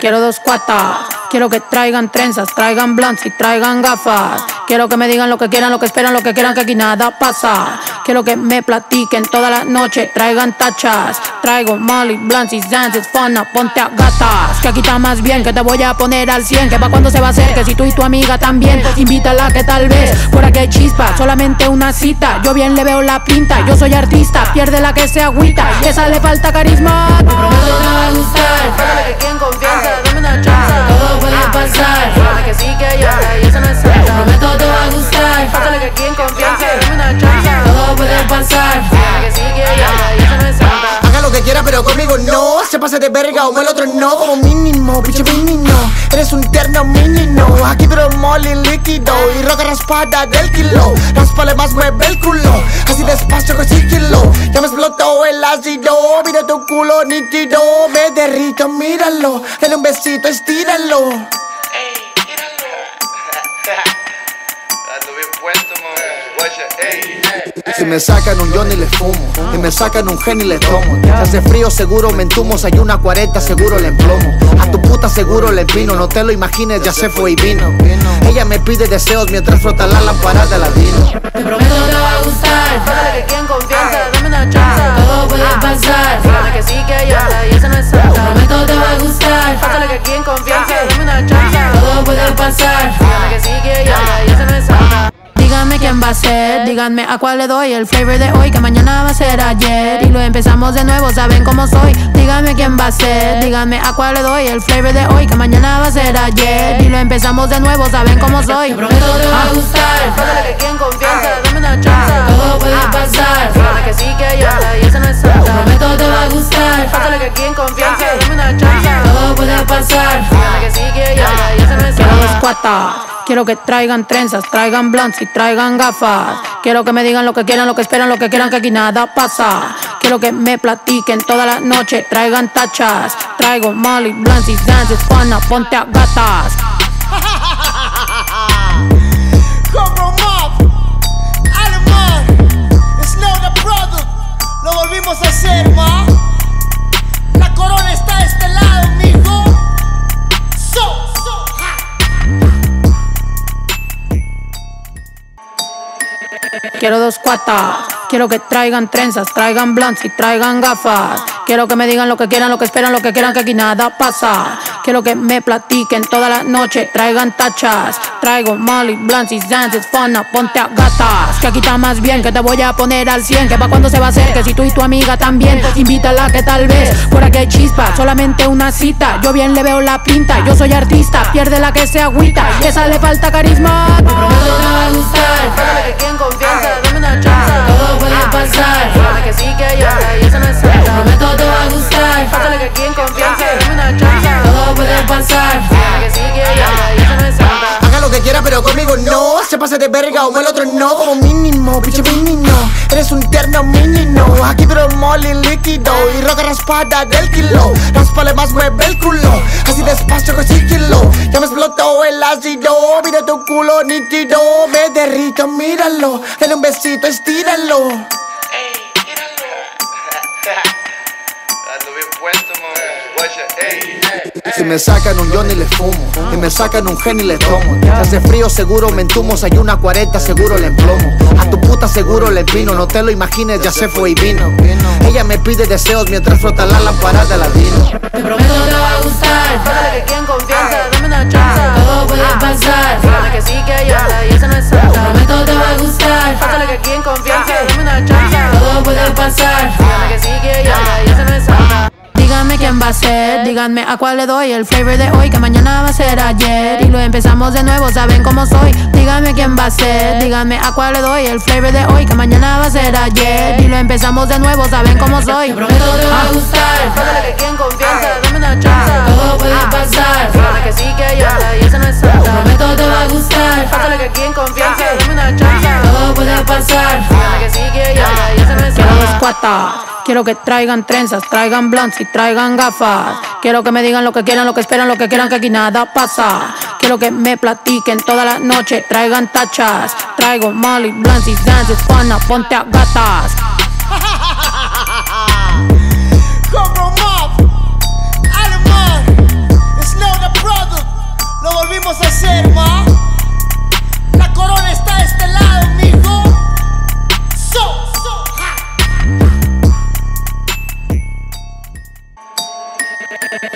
Quiero dos cuatas. Quiero que traigan trenzas, traigan blunts y traigan gafas. Quiero que me digan lo que quieran, lo que esperan, lo que quieran, que aquí nada pasa. Quiero que me platiquen toda la noche, traigan tachas. Traigo molly, blunts y dances, fana, ponte a gatas. Que aquí está más bien, que te voy a poner al 100. Que pa' cuando se va a hacer, que si tú y tu amiga también. Invítala que tal vez, por aquí hay chispa, solamente una cita. Yo bien le veo la pinta, yo soy artista, pierde la que se agüita. Y esa le falta carisma. Te prometo te va a gustar. que quien confianza, dame una chance. Todo puede pasar. Fíjate que sí que ya, y eso no es santa. Te prometo te va a gustar. Que quien confianza, dame una chance. Todo puede pasar. Que sí que ya, y eso no es santa. Que quiera, pero conmigo no. Se pase de verga o el otro no. Como mínimo, bicho mínimo. Eres un terno mínimo. Aquí pero molly líquido. Y roca raspada del kilo. Raspale más, mueve el culo. Así despacio con sigilo. Ya me explotó el ácido. Mira tu culo nítido. Me derrito, míralo. Dale un besito, estíralo. Ey, tíralo. Ando bien puesto, mami. Guacha, ey. Si me sacan un Johnny le fumo Y me sacan un Genny le tomo Si hace frío seguro me entumo Si hay una 40 seguro le emplomo A tu puta seguro le empino No te lo imagines ya se fue y vino Ella me pide deseos mientras frota la lámpara de ladino Te prometo te va a gustar. Pásale que quien confianza, dame una chance. Todo puede pasar. Fíjate que sí que ya, y eso no es santa. Te prometo te va a gustar. Pásale que quien confianza, dame una chance. Todo puede pasar. Fíjate que sí que ya, y eso no es santa. Díganme quién va a ser, díganme a cuál le doy el flavor de hoy, que mañana va a ser ayer. Y lo empezamos de nuevo, saben cómo soy. Díganme quién va a ser, díganme a cuál le doy el flavor de hoy, que mañana va a ser ayer. Y lo empezamos de nuevo, saben cómo soy. Te prometo te va a gustar, pásale que quien confianza, dame una chance. Todo puede pasar, fíjate que sí que ya, y eso no es santa. Te prometo te va a gustar, pásale que quien confianza, dame una chance. Todo puede pasar, fíjate que sí que ya, y eso no es santa. Quiero que traigan trenzas, traigan blunts y traigan gafas. Quiero que me digan lo que quieran, lo que esperan, lo que quieran, que aquí nada pasa. Quiero que me platiquen toda la noche, traigan tachas. Traigo molly, blunts y dances, fana, ponte a gatas. Alemán, Snow the Product, lo volvimos a hacer, ma. Quiero dos cuatas. Quiero que traigan trenzas, traigan blunts y traigan gafas. Quiero que me digan lo que quieran, lo que esperan, lo que quieran, que aquí nada pasa. Quiero que me platiquen toda la noche, traigan tachas. Traigo molly, blunts y dances, fana, ponte a gatas. Que aquí está más bien, que te voy a poner al 100. Que pa' cuando se va a hacer, que si tú y tu amiga también. Invítala que tal vez, por aquí hay chispa, solamente una cita. Yo bien le veo la pinta, yo soy artista, pierde la que se agüita. Y esa le falta carisma. Te prometo va a gustar, que quien confianza, dame una chance. Puede pasar, fíjate que sí que ya, y eso no es santa. Te prometo te va a gustar, pásale que quien confianza, dame una chance. Todo puede pasar, fíjate que sí que ya, que quiera, pero conmigo no. Se pase de verga o el otro no. Como mínimo, bicho mínimo. Eres un terno mínimo. Aquí pero molly líquido. Y roca raspada del kilo. Raspale más, mueve el culo. Así despacio con sigilo. Ya me explotó el ácido. Mira tu culo nítido. Me derrito, míralo. Dale un besito, estíralo. Ey, tíralo. Si me sacan un Johnny le fumo. Y me sacan un Genny le tomo. Si hace frío seguro me entumo. Si hay una 40 seguro le emplomo. A tu puta seguro le empino. No te lo imagines ya se fue y vino. Ella me pide deseos mientras frota la lámpara de ladino Te prometo te va a gustar, pásale que quien confianza, dame una chance. Todo puede pasar, fíjate que sí que ya, y eso no es santa. Te prometo te va a gustar, pásale que quien confianza, dame una chance. Todo puede pasar, fíjate que sí que ya, y eso no es santa. Díganme quién va a ser, díganme a cuál le doy el flavor de hoy, que mañana va a ser ayer. Y lo empezamos de nuevo, saben cómo soy. Díganme quién va a ser, díganme a cuál le doy el flavor de hoy, que mañana va a ser ayer. Y lo empezamos de nuevo, saben cómo soy. Te prometo te va a gustar, pásale que quien confianza, dame una chance. Todo puede pasar, fíjate que sí que ya, y eso no es santa. Te prometo te va a gustar, pásale que quien confianza, dame una chance. Todo puede pasar, fíjate que sí que ya, y eso no es santa. Quiero que traigan trenzas, traigan blunts y traigan gafas. Quiero que me digan lo que quieran, lo que esperan, lo que quieran, que aquí nada pasa. Quiero que me platiquen toda la noche, traigan tachas. Traigo molly, blunts y dances, pana, ponte a gatas. Alemán, Snow the Brother, lo volvimos a hacer, ma.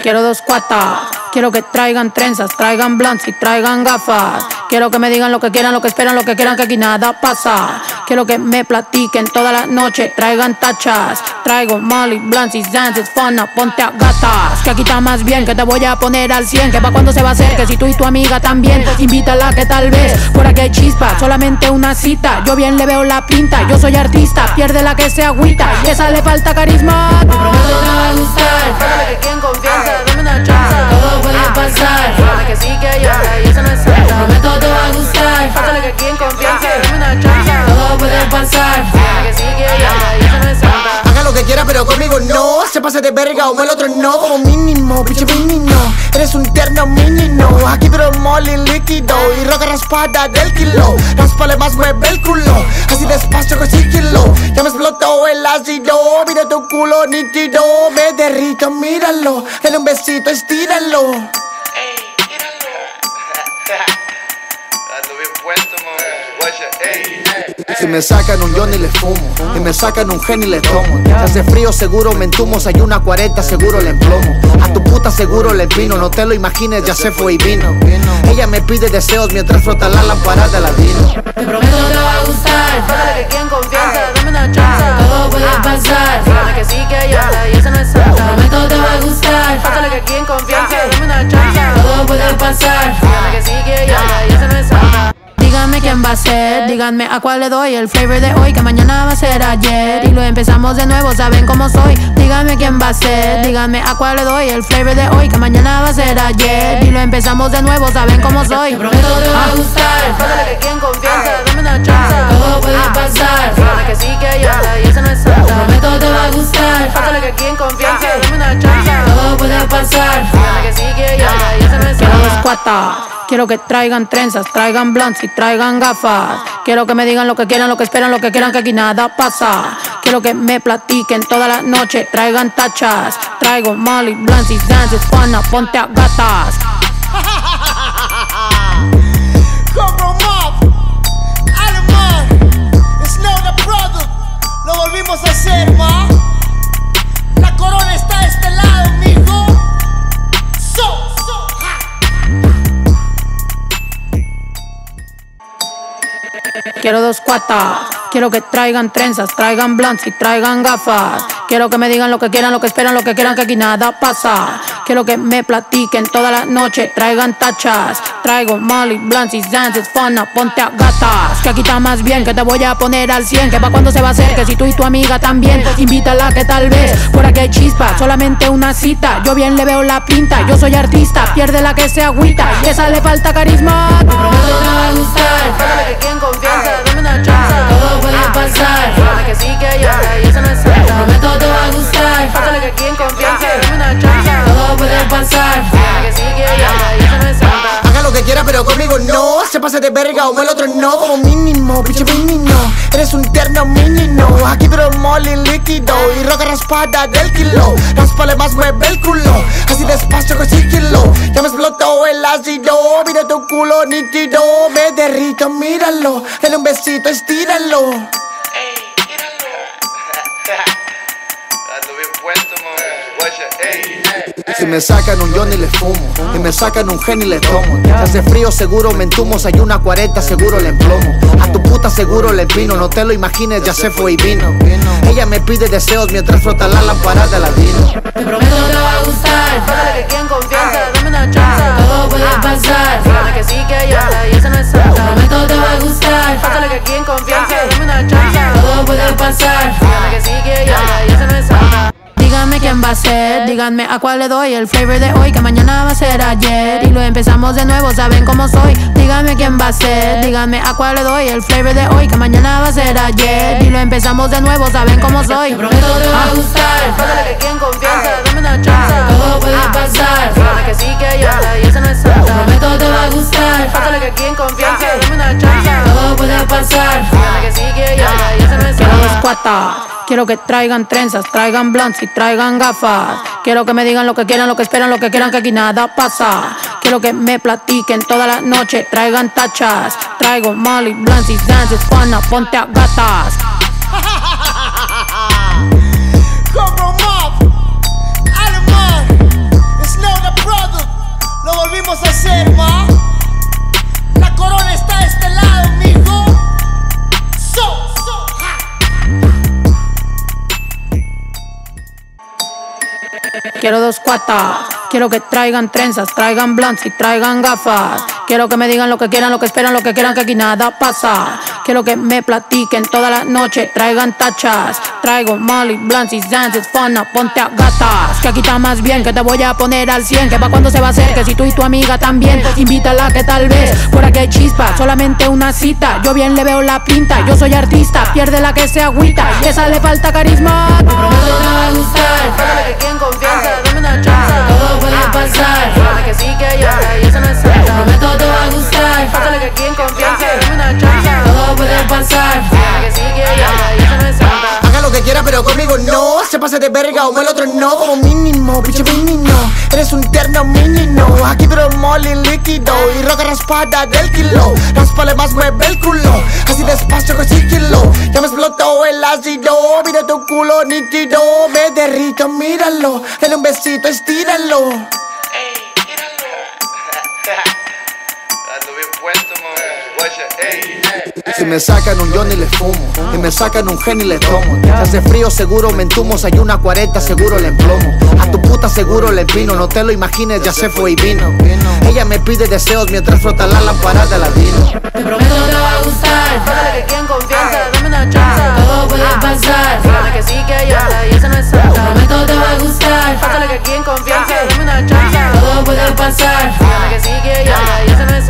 Quiero dos cuatas. Quiero que traigan trenzas, traigan blunts y traigan gafas. Quiero que me digan lo que quieran, lo que esperan, lo que quieran, que aquí nada pasa. Quiero que me platiquen toda la noche, traigan tachas. Traigo Molly, blunts y dances, fana, ponte a gatas. Que aquí está más bien, que te voy a poner al 100. Que pa' cuando se va a hacer, que si tú y tu amiga también, invítala que tal vez por aquí hay chispa, solamente una cita. Yo bien le veo la pinta, yo soy artista, pierde la que se agüita. Y esa le falta carisma. Te prometo te va a gustar. Que en confianza, dame una chance. Todo puede pasar. Fíjate que sí que hay otra y eso no es. Te prometo te va a gustar. Pásale que aquí en confianza, dame una chance. Todo puede pasar. Fíjate que sí que otra y eso no es cierto. Lo que quiera, pero conmigo no. Se pase de verga o el otro no. Como mínimo, bicho mínimo. Eres un terno mínimo. Aquí pero mole líquido. Y roca raspada del kilo. Raspale más, mueve el culo. Así despacio con sigilo. Ya me explotó el ácido. Mira tu culo nítido. Me derrito, míralo. Dale un besito, estíralo. Ey, míralo. Ando bien puesto. Si me sacan un Johnny le fumo. Y me sacan un Henny le tomo. Si hace frío seguro me entumo. Si hay una 40 seguro le emplomo. A tu puta seguro le empino No te lo imagines ya se fue y vino. Ella me pide deseos mientras frota la lámpara de la vino Te prometo te va a gustar. Pásale que aquí en confianza, dame una chance. Todo puede pasar. Fíjate que sí que hay otra y eso no es cierto. Te prometo te va a gustar. Pásale que aquí en confianza, dame una chance. Todo puede pasar. Fíjate que sí que hay otra y eso no es cierto. Díganme quién va a ser, díganme a cuál le doy el flavor de hoy, que mañana va a ser ayer. Y lo empezamos de nuevo, saben cómo soy. Díganme quién va a ser, díganme a cuál le doy el flavor de hoy, que mañana va a ser ayer. Y lo empezamos de nuevo, saben cómo soy. Te prometo te va a gustar, pásale que aquí en confianza, dame una chance. Todo puede pasar, fíjate que sí que otra y eso no es cierto. Te prometo te va a gustar, pásale que aquí en confianza, dame una chance. Todo puede pasar, fíjate que sí que otra y eso no es cierto. Quiero que traigan trenzas, traigan blunts y traigan gafas. Quiero que me digan lo que quieran, lo que esperan, lo que quieran, que aquí nada pasa. Quiero que me platiquen toda la noche, traigan tachas. Traigo Molly, blunts y dances, fana, ponte a gatas. Alemán, Snow the lo volvimos a hacer, ma. La corona está este Quiero dos cuatas. Quiero que traigan trenzas, traigan blunts y traigan gafas. Quiero que me digan lo que quieran, lo que esperan, lo que quieran, que aquí nada pasa. Quiero que me platiquen toda la noche, traigan tachas. Traigo Molly, blunts y dances, fana, ponte a gatas. Que aquí está más bien, que te voy a poner al 100. Que pa' cuando se va a hacer, que si tú y tu amiga también, invítala que tal vez por aquí hay chispa, solamente una cita. Yo bien le veo la pinta, yo soy artista, pierde la que se agüita. Y esa le falta carisma. Te prometo te va a gustar, que aquí en confianza, dame una chance. Todo puede pasar, fíjate que sí que otra y eso no es cierto. Te va a gustar, pásale que aquí en confianza, dame una chance. Todo puede pasar, que sí que no es. Haga lo que quiera, pero conmigo no. Se pase de verga o el otro no. Como mínimo, bicho mínimo. Eres un terno mínimo. Aquí pero mole líquido. Y roca raspada del kilo. Raspale más, mueve el culo. Así despacio con sigilo. Ya me explotó el ácido. Mira tu culo nítido. Me derrito, míralo. Dale un besito, estíralo. Si me sacan un Johnny le fumo. Y me sacan un Henny le tomo. Si hace frío seguro me entumo. Si hay una 40 seguro le emplomo. A tu puta seguro le empino No te lo imagines ya se fue y vino. Ella me pide deseos mientras frota la lámpara de la vino Te prometo te va a gustar, pásale que aquí en confianza, díganme a cuál le doy el flavor de hoy, que mañana va a ser ayer. Y lo empezamos de nuevo, saben cómo soy. Díganme quién va a ser, díganme a cuál le doy el flavor de hoy, que mañana va a ser ayer. Y lo empezamos de nuevo, saben cómo soy. Te prometo te va a gustar, pásale que aquí en confianza, dame una chance. Todo puede pasar, fíjate que sí que otra y eso no es cierto. Te prometo te va a gustar, pásale que aquí en confianza, dame una chance. Todo puede pasar, fíjate que sí que otra y eso no es cierto. Quiero que traigan trenzas, traigan blunts y traigan gafas. Quiero que me digan lo que quieran, lo que esperan, lo que quieran, que aquí nada pasa. Quiero que me platiquen toda la noche, traigan tachas. Traigo Molly, blunts y dances, pana, ponte a gatas. Alemán, Snow the Brother, lo volvimos a hacer, ma. Quiero dos cuatas. Quiero que traigan trenzas, traigan blunts y traigan gafas. Quiero que me digan lo que quieran, lo que esperan, lo que quieran, que aquí nada pasa. Quiero que me platiquen toda la noche, traigan tachas. Traigo Molly, blunts y dances, fana, ponte a gatas. Que aquí está más bien, que te voy a poner al 100. Que pa' cuando se va a hacer, que si tú y tu amiga también. Invítala que tal vez, por aquí hay chispa, solamente una cita. Yo bien le veo la pinta, yo soy artista, pierde la que se agüita. Y esa le falta carisma. Te prometo te va a gustar. Pásale que aquí en confianza, dame una chance. Todo puede pasar. Fíjate que sí que yo, y eso no es que aquí en confianza, dame una chance. Todo puede pasar. Que no es Haga lo que quiera, pero conmigo no. Se pase de verga o el otro no. Como mínimo, bicho mínimo. Eres un terno mínimo. Aquí pero mole líquido. Y roca raspada del kilo. Raspale más, mueve el culo. Así despacio con sigilo. Ya me explotó el ácido. Mira tu culo nítido. Me derrito, míralo. Dale un besito, estíralo. Ey, míralo. Si me sacan un Johnny le fumo. Y me sacan un Henny le tomo. Si hace frío seguro me entumo. Si hay una 40 seguro le emplomo. A tu puta seguro le empino No te lo imagines ya se fue y vino. Ella me pide deseos mientras frota la lámpara de la vino Te prometo te va a gustar. Pásale que aquí en confianza, dame una chance. Todo puede pasar. Fíjate que sí que yo, y eso no es Te prometo te va a gustar. Pásale que aquí en confianza, dame una chance. Todo puede pasar. Fíjate que sí que yo, y eso no es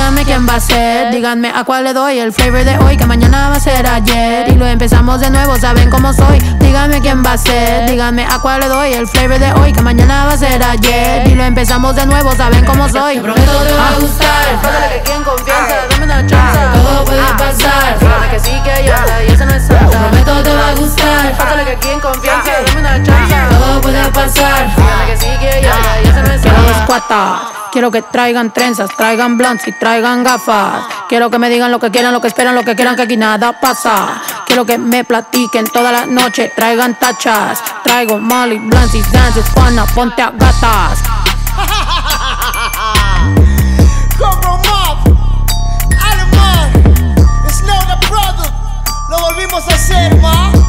Díganme quién va a ser, díganme a cuál le doy el flavor de hoy, que mañana va a ser ayer. Y lo empezamos de nuevo, saben cómo soy. Díganme quién va a ser, díganme a cuál le doy el flavor de hoy, que mañana va a ser ayer. Y lo empezamos de nuevo, saben cómo soy. Te prometo te va a gustar, pásale que aquí en confianza, dame una chance. Todo puede pasar, fíjate que sí que yo, y eso no es Te prometo te va a gustar, pásale que aquí en confianza, dame una chance. Todo puede pasar, fíjate que sí que yo, y eso no es cuatas. Quiero que traigan trenzas, traigan blunts y traigan gafas. Quiero que me digan lo que quieran, lo que esperan, lo que quieran, que aquí nada pasa. Quiero que me platiquen toda la noche, traigan tachas. Traigo Molly, blunts y dances, pana, ponte a gatas. Alemán, Snow the Brother, lo volvimos a hacer, ma.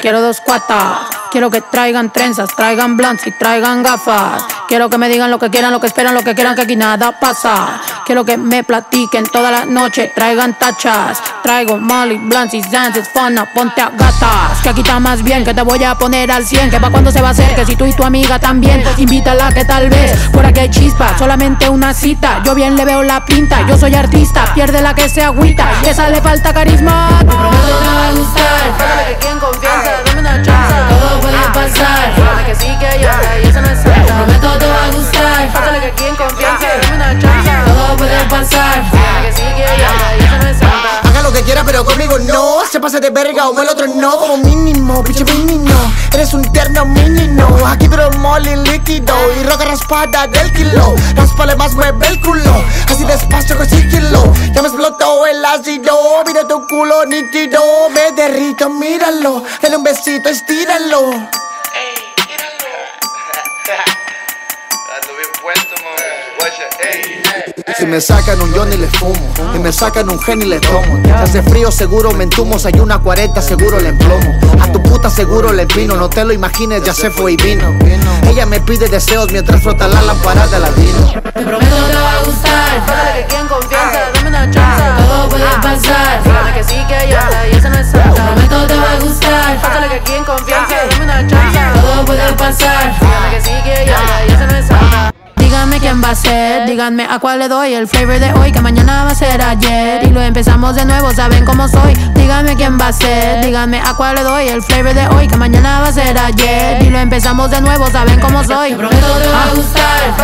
Quiero dos cuatas. Quiero que traigan trenzas, traigan blunts y traigan gafas. Quiero que me digan lo que quieran, lo que esperan, lo que quieran, que aquí nada pasa. Quiero que me platiquen toda la noche, traigan tachas. Traigo Molly, blunts y dances, fana, ponte a gatas. Que aquí está más bien, que te voy a poner al 100. Que pa' cuando se va a hacer, que si tú y tu amiga también. Invítala que tal vez, por aquí hay chispa, solamente una cita. Yo bien le veo la pinta, yo soy artista, pierde la que se agüita. Y esa le falta carisma. Te prometo te va a gustar, pásale que aquí en confianza, dame una chance. Todo puede pasar, que sí que y eso Te prometo te va a gustar, pásale que aquí en confianza. Todo puede pasar, Haga lo que quiera, pero conmigo no. Se pase de verga o el otro no. Como mínimo, bicho mínimo. Eres un terno mínimo. Aquí pero mole líquido. Y roca raspada del kilo. Raspale más, mueve el culo. Así despacio con sigilo. Ya me explotó el ácido. Mira tu culo nítido. Me derrito, míralo. Dale un besito, estíralo. Si me sacan un Johnny le fumo. Y me sacan un Henny le tomo. Si hace frío seguro me entumo. Si hay una 40 seguro le emplomo. A tu puta seguro le empino. No te lo imagines ya se fue y vino. Ella me pide deseos mientras frota la lámpara de la vino Te prometo te va a gustar, pásale que aquí en confianza, dame una chance. Todo puede pasar, fíjate que sí que yo, y eso no es Te prometo te va a gustar, pásale que aquí en confianza, dame una chance. Todo puede pasar, fíjate que sí que yo, y eso no es Díganme quién va a ser, díganme a cuál le doy el flavor de hoy, que mañana va a ser ayer. Y lo empezamos de nuevo, saben cómo soy. Díganme quién va a ser, díganme a cuál le doy el flavor de hoy, que mañana va a ser ayer. Y lo empezamos de nuevo, saben cómo soy. Te prometo te va a gustar,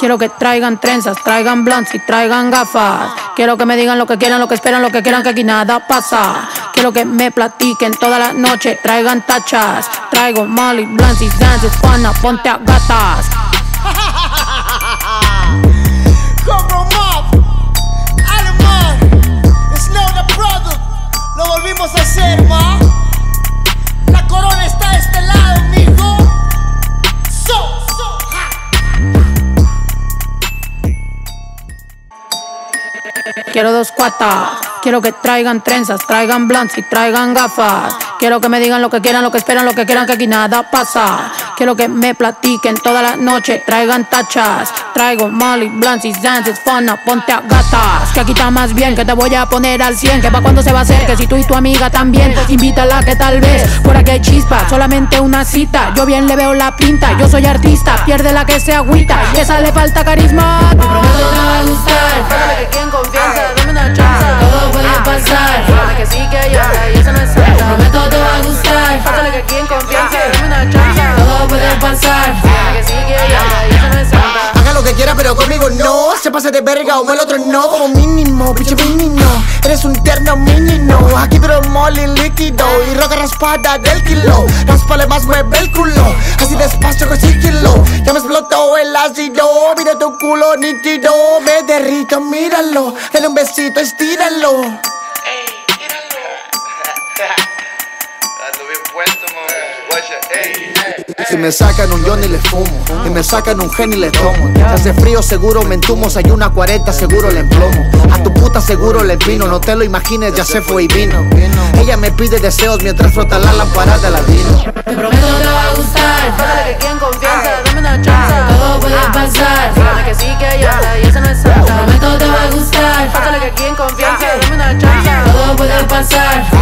Quiero que traigan trenzas, traigan blondes y traigan gafas. Quiero que me digan lo que quieran, lo que esperan, lo que quieran, que aquí nada pasa. Quiero que me platiquen toda la noche, traigan tachas. Traigo molly, blunts y dances, pana, ponte a gatas. Alemán, Snow the Product, lo volvimos a hacer, ma. Quiero dos cuatas. Quiero que traigan trenzas, traigan blunts y traigan gafas. Quiero que me digan lo que quieran, lo que esperan, lo que quieran, que aquí nada pasa. Quiero que me platiquen toda la noche, traigan tachas. Traigo molly, blunts y dances, fana, ponte a gatas. Que aquí está más bien, que te voy a poner al 100. Que pa' cuando se va a hacer, que si tú y tu amiga también. Invítala que tal vez, por aquí hay chispa, solamente una cita. Yo bien le veo la pinta, yo soy artista, pierde la que se agüita. Y esa le falta carisma. Prometo te va a gustar. Que aquí en confianza, dame una chance. Todo puede pasar. Dígame que sí, que ya, y eso no es cierto. Prometo te va a gustar. Pásale que aquí en confianza, dame una chance. Todo puede pasar. Dígame que sí, que ya, y eso no es cierto. Que quiera, pero conmigo no. Se pase de verga o el otro no. Como mínimo, bicho mínimo. Eres un terno mínimo. Aquí pero mole líquido. Y roca raspada del kilo. Raspale más, mueve el culo. Así despacio con sigilo. Ya me explotó el ácido. Mira tu culo nítido. Me derrito, míralo. Dale un besito, estíralo. Si me sacan un Johnny le fumo Y me sacan un Henny le tomo Si hace frío seguro me entumo Si hay una 40 seguro le emplomo A tu puta seguro le empino No te lo imagines ya se fue y vino Ella me pide deseos mientras frota la lámpara de ladino Te prometo te va a gustar. Pásale que aquí en confianza, dame una chance. Todo puede pasar. Dígame que sí, que ya, y eso no es cierto. Te prometo te va a gustar. Pásale que aquí en confianza, dame una chance. Todo puede pasar.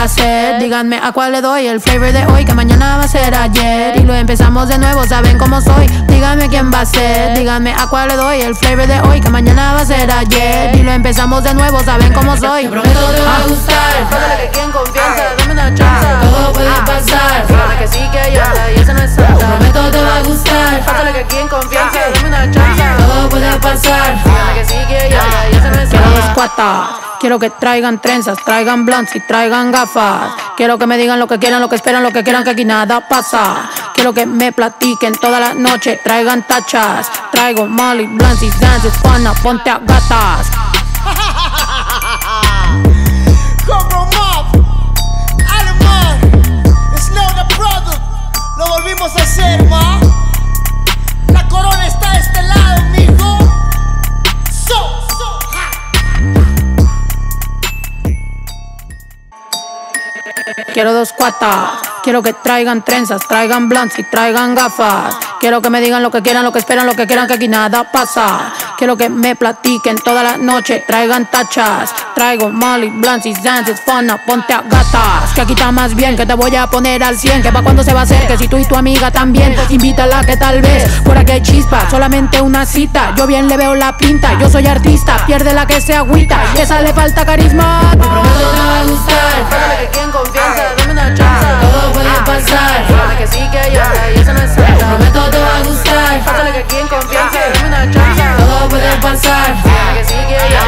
Va a ser, díganme a cuál le doy el flavor de hoy, que mañana va a ser ayer. Y lo empezamos de nuevo, saben cómo soy. Díganme quién va a ser, díganme a cuál le doy el flavor de hoy, que mañana va a ser ayer. Y lo empezamos de nuevo, saben cómo soy. Te prometo te va a gustar. Pásale que aquí en confianza, dame una chance. Todo puede pasar. Dígame que sí, que ya, y eso no es. Te prometo te va a gustar. Pásale que aquí en confianza, dame una chance. Todo puede pasar. Dígame que sí, que ya, y eso no es cuatas. Quiero que traigan trenzas, traigan blunts y traigan gafas. Quiero que me digan lo que quieran, lo que esperan, lo que quieran, que aquí nada pasa. Quiero que me platiquen toda la noche, traigan tachas. Traigo molly, blunts y dances, pana, ponte a gatas. Como Mob, Alemán, Snow the Product, lo volvimos a hacer, ma. Quiero dos cuatas. Quiero que traigan trenzas, traigan blunts y traigan gafas. Quiero que me digan lo que quieran, lo que esperan, lo que quieran, que aquí nada pasa. Quiero que me platiquen toda la noche, traigan tachas. Traigo molly, blunts y dances, fana, ponte a gatas. Que aquí está más bien, que te voy a poner al 100. Que pa' cuando se va a hacer, que si tú y tu amiga también. Invítala que tal vez, por aquí hay chispa, solamente una cita. Yo bien le veo la pinta, yo soy artista, pierde la que se agüita. Esa le falta carisma. Prometo te va a gustar. Que una chance. Todo puede pasar. Dígame que sí, que ya, y eso no es cierto. Te prometo te va a gustar. Pásale que aquí en confianza, dame una chance. Todo puede pasar. Dígame que sí, que ya,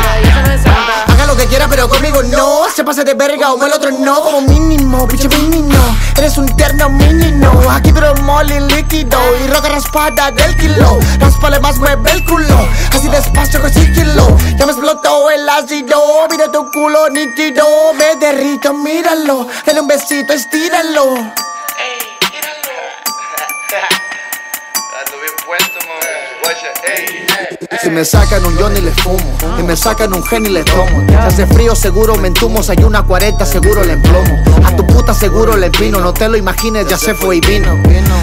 que quiera, pero conmigo no. Se pase de verga o el otro no. Mínimo, bicho mínimo. Eres un terno mínimo. Aquí pero mole líquido. Y roca raspada del kilo. Raspale más, mueve el culo. Así despacio con sigilo. Ya me explotó el ácido. Mira tu culo nítido. Me derrito, míralo. Dale un besito, estíralo. Ey, míralo. Ando bien puesto, mami. Si me sacan un Johnny le fumo Y me sacan un Henny le tomo Si hace frío seguro me entumo Si hay una 40 seguro le emplomo A tu puta seguro le empino No te lo imagines ya se fue y vino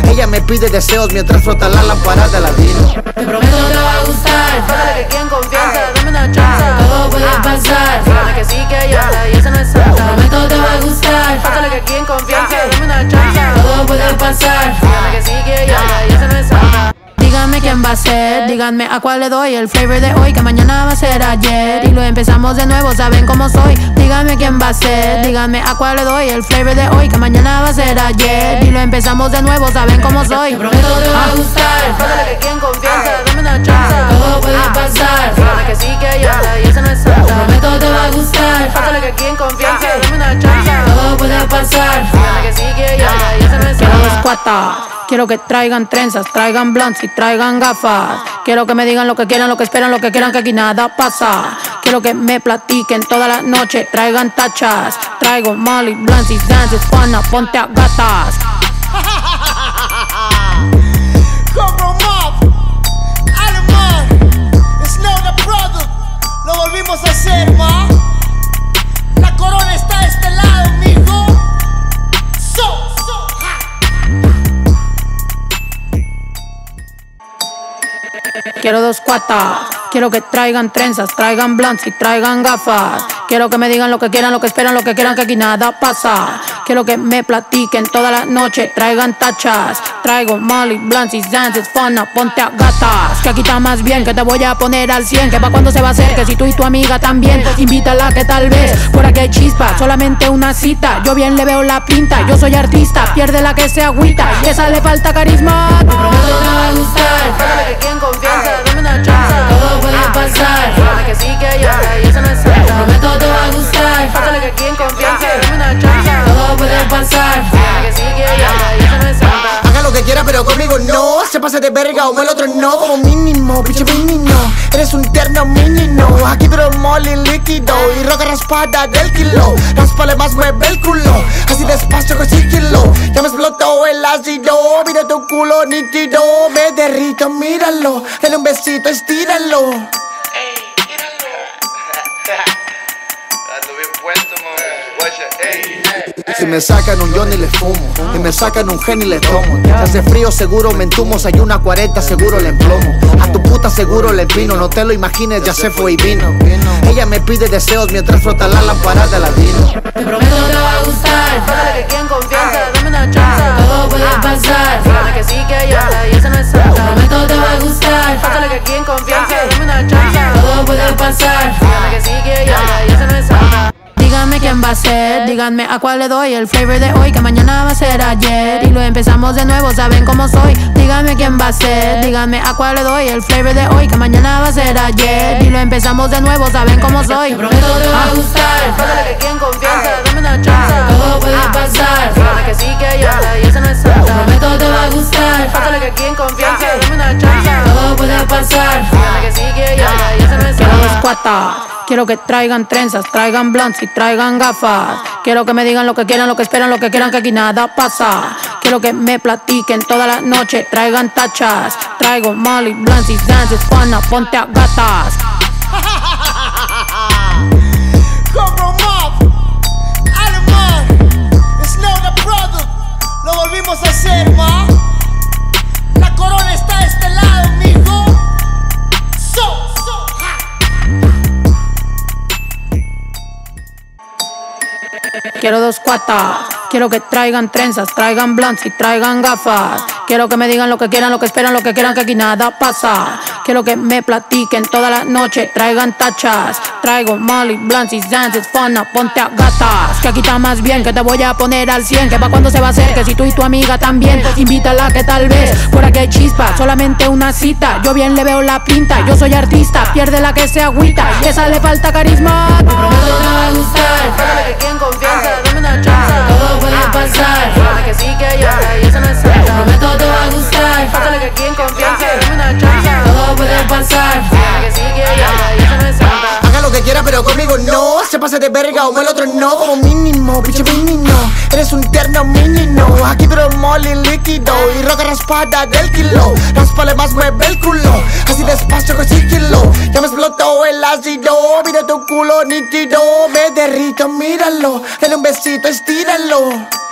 Ella me pide deseos mientras frota la lámpara de ladino Te prometo te va a gustar. Pásale que aquí en confianza, dame una chance. Todo puede pasar. Dígame que sí, que ya, y eso no es cierto. Te prometo te va a gustar. Pásale que aquí en confianza, dame una chance. Todo puede pasar. Dígame que sí, que ya, y eso no es cierto. Díganme quién va a ser. Díganme a cuál le doy el flavor de hoy, que mañana va a ser ayer. Y lo empezamos de nuevo, saben cómo soy. Díganme quién va a ser. Díganme a cuál le doy el flavor de hoy, que mañana va a ser ayer. Y lo empezamos de nuevo, saben cómo soy. Te prometo te va a gustar. Pásale que aquí en confianza, dame una chance. Todo puede pasar. Dígame que sí que hay otra y esa no es santa. Te prometo te va a gustar. Pásale que aquí en confianza, dame una chance. Todo puede pasar. Dígame que sí que hay otra y esa no es santa. Quiero que traigan trenzas, traigan blondes y traigan gafas. Quiero que me digan lo que quieran, lo que esperan, lo que quieran, que aquí nada pasa. Quiero que me platiquen toda la noche, traigan tachas. Traigo Molly, blunts y dances, pana, ponte a gatas. Quiero dos cuatas. Quiero que traigan trenzas, traigan blunts y traigan gafas. Quiero que me digan lo que quieran, lo que esperan, lo que quieran, que aquí nada pasa. Quiero que me platiquen toda la noche, traigan tachas. Traigo Molly, blunts y dances, fana, ponte a gatas. Que aquí está más bien, que te voy a poner al 100. Que pa' cuando se va a hacer, que si tú y tu amiga también. Invítala que tal vez, por aquí hay chispa, solamente una cita. Yo bien le veo la pinta, yo soy artista, pierde la que se agüita. Y esa le falta carisma. Te prometo te va a gustar. Que aquí en confianza, dame una chance. Todo puede pasar. Que sí que otra y esa no es te va a gustar. Pásale que aquí en confianza, dame una chance. Todo puede pasar. Que y no es santa. Haga lo que quiera, pero conmigo no. Se pase de verga o el otro no. Como mínimo, bicho mínimo. Eres un terno mínimo. Aquí pero mole líquido. Y roca raspada del kilo. Raspale más, mueve el culo. Así despacio con sigilo. Ya me explotó el ácido. Mira tu culo nítido. Me derrito, míralo. Dale un besito, estíralo. Si me sacan un Johnny le fumo Y me sacan un Henny le tomo Si hace frío seguro me entumo Si hay una 40 seguro le emplomo A tu puta seguro le empino No te lo imagines ya se fue y vino Ella me pide deseos mientras frota la lámpara de ladino Te prometo te va a gustar. Pásale que aquí en confianza, dame una chance. Todo puede pasar. Dígame que sí que hay y esa no es santa. Te prometo te va a gustar. Pásale que aquí en confianza, dame una chance. Todo puede Díganme a ser, díganme a cuál le doy el flavor de hoy, que mañana va a ser ayer. Y lo empezamos de nuevo, saben cómo soy. Díganme quién va a ser, díganme a cuál le doy el flavor de hoy, que mañana va a ser ayer. Y lo empezamos de nuevo, saben cómo soy. Te prometo te va a gustar. Pásale que aquí en confianza, dame una chance. Todo puede pasar. Dígame que sí que hay otra y esa no es santa. Te prometo te va a gustar. Pásale que aquí en confianza, dame una chance. Todo puede pasar. Dígame que sí que hay otra y esa no es santa. Quiero que traigan trenzas, traigan blunts y traigan gafas. Quiero que me digan lo que quieran, lo que esperan, lo que quieran, que aquí nada pasa. Quiero que me platiquen toda la noche, traigan tachas. Traigo Molly, blunts y dances, pana, ponte a gatas. Como Alemán, Snow the Product, lo volvimos a hacer, ma. Quiero dos cuatas. Quiero que traigan trenzas, traigan blunts y traigan gafas. Quiero que me digan lo que quieran, lo que esperan, lo que quieran, que aquí nada pasa. Quiero que me platiquen toda la noche, traigan tachas. Traigo Molly, blunts y dances, fana, ponte a gatas. Que aquí está más bien, que te voy a poner al 100. Que pa' cuando se va a hacer, que si tú y tu amiga también. Invítala que tal vez, por aquí hay chispa, solamente una cita. Yo bien le veo la pinta, yo soy artista, pierde la que se agüita. Y esa le falta carisma. Te prometo te va a gustar. Pásale que aquí en confianza, dame una chance. Todo puede pasar. Que sí que hay otra y esa no es prometo te va a gustar. Pásale que aquí en confianza, dame una chance. Todo puede pasar. Que no es santa. Haga lo que quiera, pero conmigo no. Se pase de verga o el otro no. Como mínimo, bicho mínimo. Eres un terno mínimo. Aquí pero mole líquido. Y roca raspada del kilo. Raspale más, mueve el culo. Así despacio con sigilo. Ya me explotó el ácido. Mira tu culo nítido. Me derrito, míralo. Dale un besito, estíralo.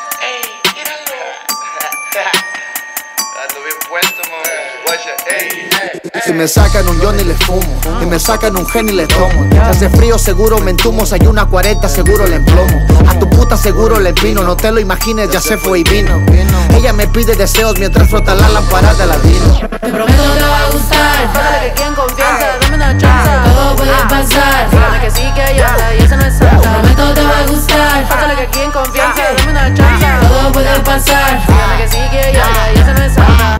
Si me sacan un Johnny le fumo Y me sacan un Genny le tomo Si hace frío seguro me entumo Si hay una 40 seguro le emplomo A tu puta seguro le empino No te lo imagines ya se fue y vino Ella me pide deseos mientras frota la lámpara de ladino Te prometo te va a gustar. Pásale que aquí en confianza, dame una chance. Todo puede pasar. Dígame que sí, que hay otra y esa no es santa. Te prometo te va a gustar. Pásale que aquí en confianza, dame una chance. Todo puede pasar. Dígame que sí, que hay otra y esa no es santa.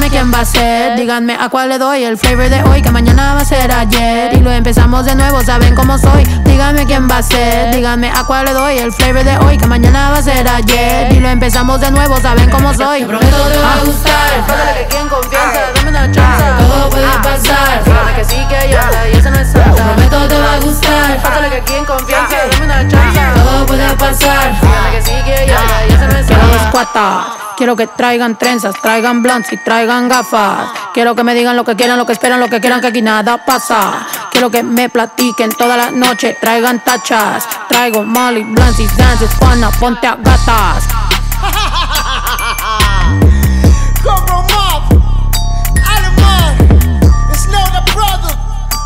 Díganme quién va a ser, díganme a cuál le doy el flavor de hoy, que mañana va a ser ayer. Y lo empezamos de nuevo, saben cómo soy. Díganme quién va a ser, díganme a cuál le doy el flavor de hoy, que mañana va a ser ayer. Y lo empezamos de nuevo, saben cómo soy. Te prometo te va a gustar. Pásale que aquí en confianza, dame una chance. Todo puede pasar. Dígame que sí, que hay otra y esa no es santa. Prometo te va a gustar. Pásale que aquí en confianza, dame una chance. Todo puede pasar. Que sí, que hay otra Quiero. Quiero que traigan trenzas, traigan blunts y traigan gafas. Quiero que me digan lo que quieran, lo que esperan, lo que quieran, que aquí nada pasa. Quiero que me platiquen toda la noche, traigan tachas. Traigo molly, blunts y dances, pana, ponte a gatas. Cobro Mob, Alemán, Snow the Product,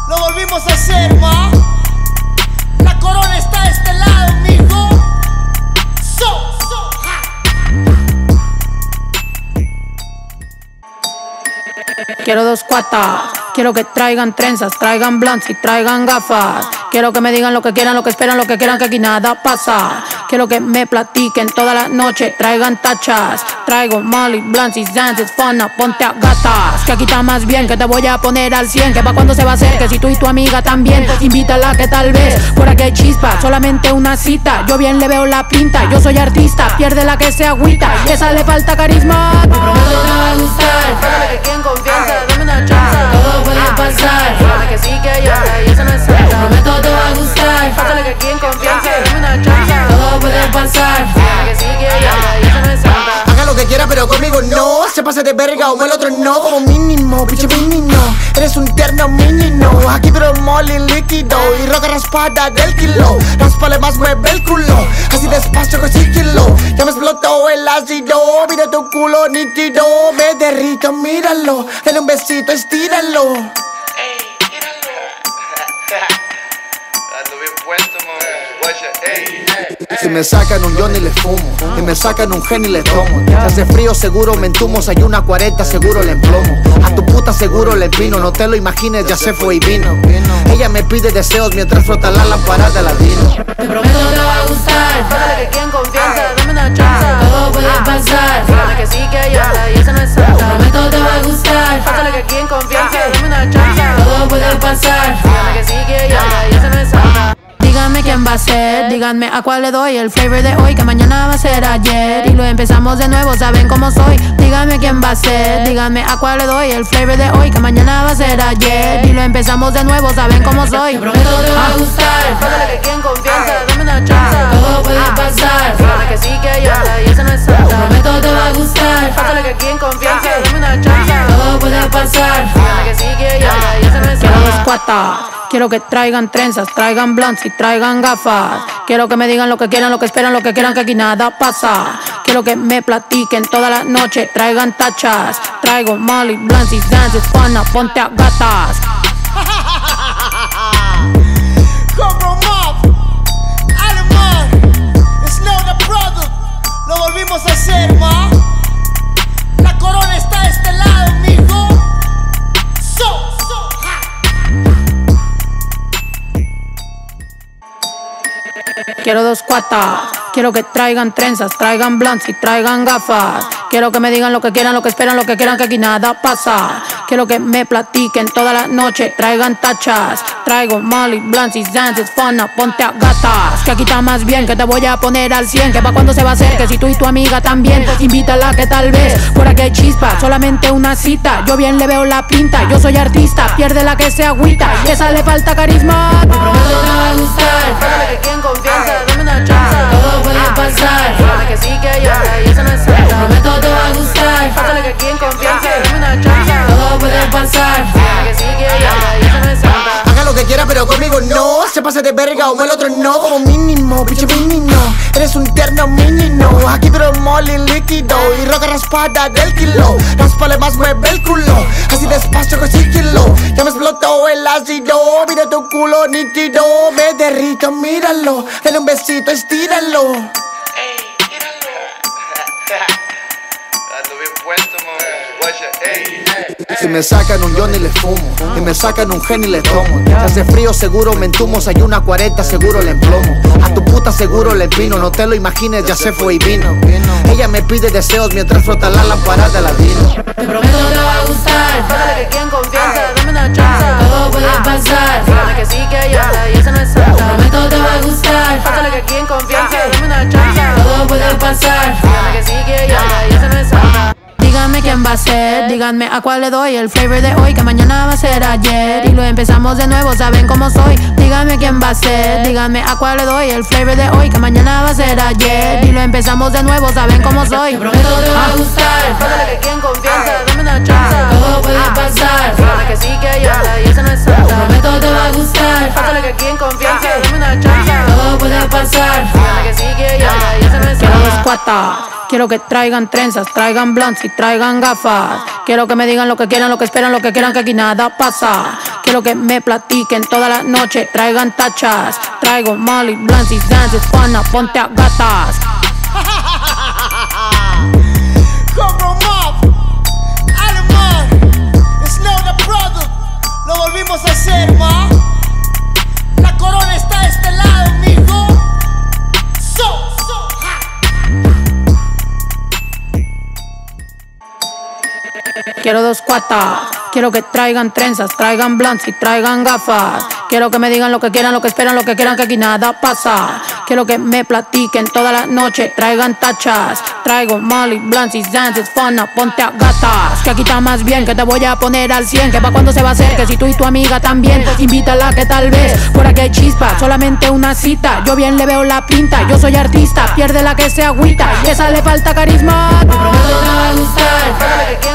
lo volvimos a hacer, ma. La corona Quiero dos cuatas. Quiero que traigan trenzas, traigan blunts y traigan gafas. Quiero que me digan lo que quieran, lo que esperan, lo que quieran, que aquí nada pasa. Quiero que me platiquen toda la noche, traigan tachas. Traigo molly, blunts y dances, fana, ponte a gatas. Que aquí está más bien, que te voy a poner al 100. Que pa' cuando se va a hacer, que si tú y tu amiga también. Invítala que tal vez, por aquí hay chispa, solamente una cita. Yo bien le veo la pinta, yo soy artista, pierde la que se agüita. Y esa le falta carisma. Te prometo te va a gustar. Pásale que aquí en confianza, dame una chance. Todo puede pasar. Dígame que sí, que otra y esa no es. Te prometo te va a gustar. Pásale que aquí en confianza, dame una chance. Todo puede pasar. Que sí, que no es santa. Haga lo que quiera, pero conmigo no. Se pase de verga o el otro no. Como mínimo, bicho mínimo. Eres un terno mínimo. Aquí pero molly líquido. Y roca raspada del kilo. Raspale más, mueve el culo. Así despacio con sigilo. Ya me explotó el ácido. Mira tu culo nítido. Me derrito, míralo. Dale un besito, estíralo. Ey, míralo. Si me sacan un Johnny le fumo Y me sacan un Genny le tomo Si hace frío seguro me entumo Si hay una 40 seguro le emplomo A tu puta seguro le empino No te lo imagines ya se fue y vino Ella me pide deseos mientras frota la lámpara de ladino Te prometo te va a gustar. Pásale que aquí en confianza, dame una chance. Todo puede pasar. Dígame que sí, que hay otra y esa no es santa. Te prometo te va a gustar. Pásale que aquí en confianza, dame una chance. Todo puede pasar. Dígame que sí, que hay otra y esa no es santa. Díganme quién va a ser, díganme a cuál le doy el flavor de hoy, que mañana va a ser ayer. Y lo empezamos de nuevo, saben cómo soy. Díganme quién va a ser, díganme a cuál le doy el flavor de hoy, que mañana va a ser ayer. Y lo empezamos de nuevo, saben cómo soy. Te prometo te va a gustar. Pásale que aquí en confianza, dame una chance. Todo puede pasar. Dígame que sí, que hay otra y esa no es santa. Te prometo te va a gustar. Pásale que aquí en confianza, dame una chance. Todo puede pasar. Dígame que sí, que hay Quiero que traigan trenzas, traigan blunts y traigan gafas. Quiero que me digan lo que quieran, lo que esperan, lo que quieran, que aquí nada pasa. Quiero que me platiquen toda la noche, traigan tachas. Traigo molly, blunts y dances, pana, ponte a gatas. Alemán, Snow the Product, lo volvimos a hacer, ma. Quiero dos cuatas. Quiero que traigan trenzas, traigan blunts y traigan gafas. Quiero que me digan lo que quieran, lo que esperan, lo que quieran, que aquí nada pasa. Quiero que me platiquen toda la noche, traigan tachas. Traigo molly, blunts y dances, fana, ponte a gatas. Que aquí está más bien, que te voy a poner al 100. Que pa' cuando se va a hacer, que si tú y tu amiga también. Invítala que tal vez, por aquí hay chispa, solamente una cita. Yo bien le veo la pinta, yo soy artista, pierde la que se agüita. Y esa le falta carisma. Te prometo te va a gustar. Que aquí en confianza, dame una chance. Puede pasar. Dígame que sí, que hay otra y esa no es santa. Te prometo te va a gustar. Pásale que aquí en confianza, dame una chance. Todo puede pasar. Dígame que sí, que hay otra y esa no es santa. Que quiera, pero conmigo no. Se pase de verga o el otro no. Como mínimo, bicho mínimo. Eres un terno mínimo. Aquí pero molly líquido. Y roca raspada del kilo. Raspale más mueve el culo. Así despacio consíguelo. Ya me explotó el ácido. Mira tu culo nítido. Me derrito, míralo. Dale un besito, estíralo. Si me sacan un Johnny le fumo Y me sacan un Gen y le tomo Si hace frío seguro me entumo Si hay una 40 seguro le emplomo A tu puta seguro le empino No te lo imagines ya se fue y vino Ella me pide deseos mientras frota la lámpara de la vino Te prometo te va a gustar. Pásale que aquí en confianza, dame una chance. Todo puede pasar. Dígame que sí, que hay otra y esa no es santa. Te prometo te va a gustar. Pásale que aquí en confianza, dame una chance. Todo puede pasar. Dígame que sí, que hay otra y esa no es santa. Díganme quién va a ser, díganme a cuál le doy el flavor de hoy, que mañana va a ser ayer. Y lo empezamos de nuevo, saben cómo soy. Díganme quién va a ser, díganme a cuál le doy el flavor de hoy, que mañana va a ser ayer. Y lo empezamos de nuevo, saben cómo soy. Te prometo te va a gustar. Pásale que aquí en confianza, dame una chance. Todo puede pasar. Dígame que sí, que hay otra y esa no es santa. Te prometo te va a gustar. Pásale que aquí en confianza, dame una chance. Todo puede pasar. Dígame que sí, que hay otra y esa no es santa. Quiero que traigan trenzas, traigan blondes y traigan gafas. Quiero que me digan lo que quieran, lo que esperan, lo que quieran, que aquí nada pasa. Quiero que me platiquen toda la noche, traigan tachas. Traigo molly, blunts y dances, pana, ponte a gatas. Alemán, Snow the Product, lo volvimos a hacer. Quiero dos cuatas. Quiero que traigan trenzas, traigan blunts y traigan gafas. Quiero que me digan lo que quieran, lo que esperan, lo que quieran, que aquí nada pasa. Quiero que me platiquen toda la noche, traigan tachas. Traigo molly, blunts y dances, fana, ponte a gatas. Que aquí está más bien, que te voy a poner al 100. Que pa' cuando se va a hacer, que si tú y tu amiga también. Invítala que tal vez, por aquí hay chispa, solamente una cita. Yo bien le veo la pinta, yo soy artista, pierde la que se agüita. Y esa le falta carisma. Te prometo te va a gustar. Que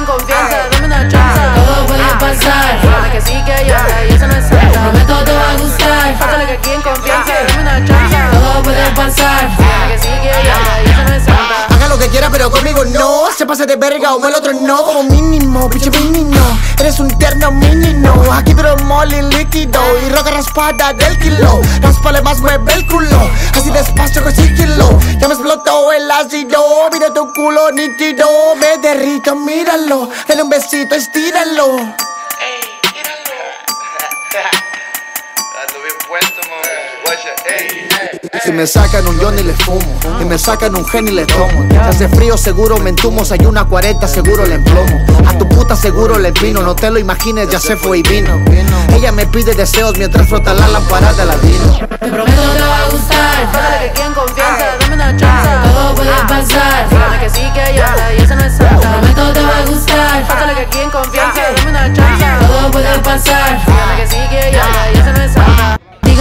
verga o el otro no. Como mínimo, bicho mínimo. Eres un terno mínimo. Aquí pero molly líquido. Y roca raspada del kilo. Raspale más, mueve el culo. Así despacio consíguelo. Ya me explotó el ácido. Mira tu culo nítido. Me derrito, míralo. Dale un besito, estíralo. Ey, míralo. Ando bien puesto, mami. Guacha, ey. Si me sacan un Johnny le fumo Y me sacan un Gen y le tomo Si hace frío seguro me entumo Si hay una 40 seguro le emplomo A tu puta seguro le empino No te lo imagines ya se fue y vino Ella me pide deseos mientras frota la lámpara de la vino Te prometo te va a gustar. Pásale que aquí en confianza, dame una chance. Todo puede pasar. Dígame que sí, que hay otra y esa no es santa. Te prometo te va a gustar. Pásale que aquí en confianza, dame una chance. Todo puede pasar. Dígame que sí, que hay otra y esa no es santa.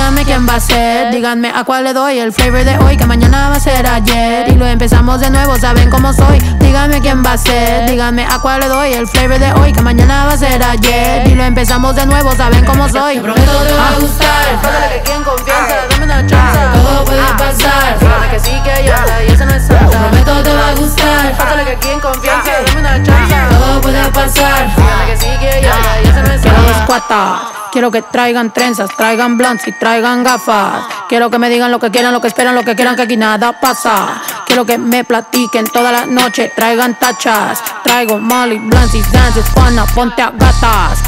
Díganme quién va a ser, díganme a cuál le doy el flavor de hoy, que mañana va a ser ayer. Y lo empezamos de nuevo, saben cómo soy. Díganme quién va a ser, díganme a cuál le doy el flavor de hoy, que mañana va a ser ayer. Y lo empezamos de nuevo, saben cómo soy. Te prometo te va a gustar. Pásale que aquí en confianza, dame una chance. Todo puede pasar. Que sí, que y esa no es santa. Te prometo te va a gustar. Pásale que aquí en confianza, dame una chance. Todo puede pasar. Que sí, que y esa no es santa. Quiero que traigan trenzas, traigan blunts y traigan gafas. Quiero que me digan lo que quieran, lo que esperan, lo que quieran, que aquí nada pasa. Quiero que me platiquen toda la noche, traigan tachas. Traigo molly, blunts y dances, pana, ponte a gatas.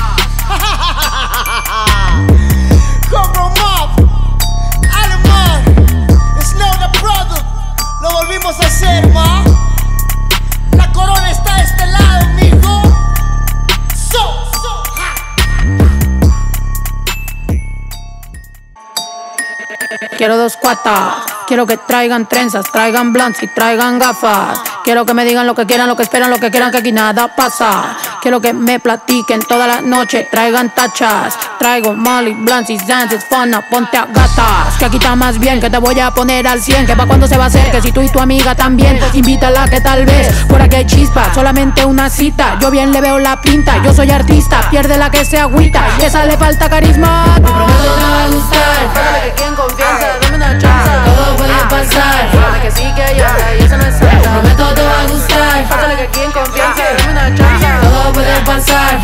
Quiero dos cuatas. Quiero que traigan trenzas, traigan blunts y traigan gafas. Quiero que me digan lo que quieran, lo que esperan, lo que quieran, que aquí nada pasa. Quiero que me platiquen toda la noche, traigan tachas. Traigo molly, blunts y dances, fana, ponte a gatas. Que aquí está más bien, que te voy a poner al 100. Que pa' cuando se va a hacer, que si tú y tu amiga también. Invítala que tal vez, por aquí hay chispa, solamente una cita. Yo bien le veo la pinta, yo soy artista, pierde la que se agüita. Y esa le falta carisma. Te prometo te va a gustar. Pásale que aquí en confianza, dame una chance. Todo puede pasar. Dígame que sí, que otra y esa no es. Te prometo te va a gustar. Pásale que aquí en confianza, dame una chance. Todo puede pasar.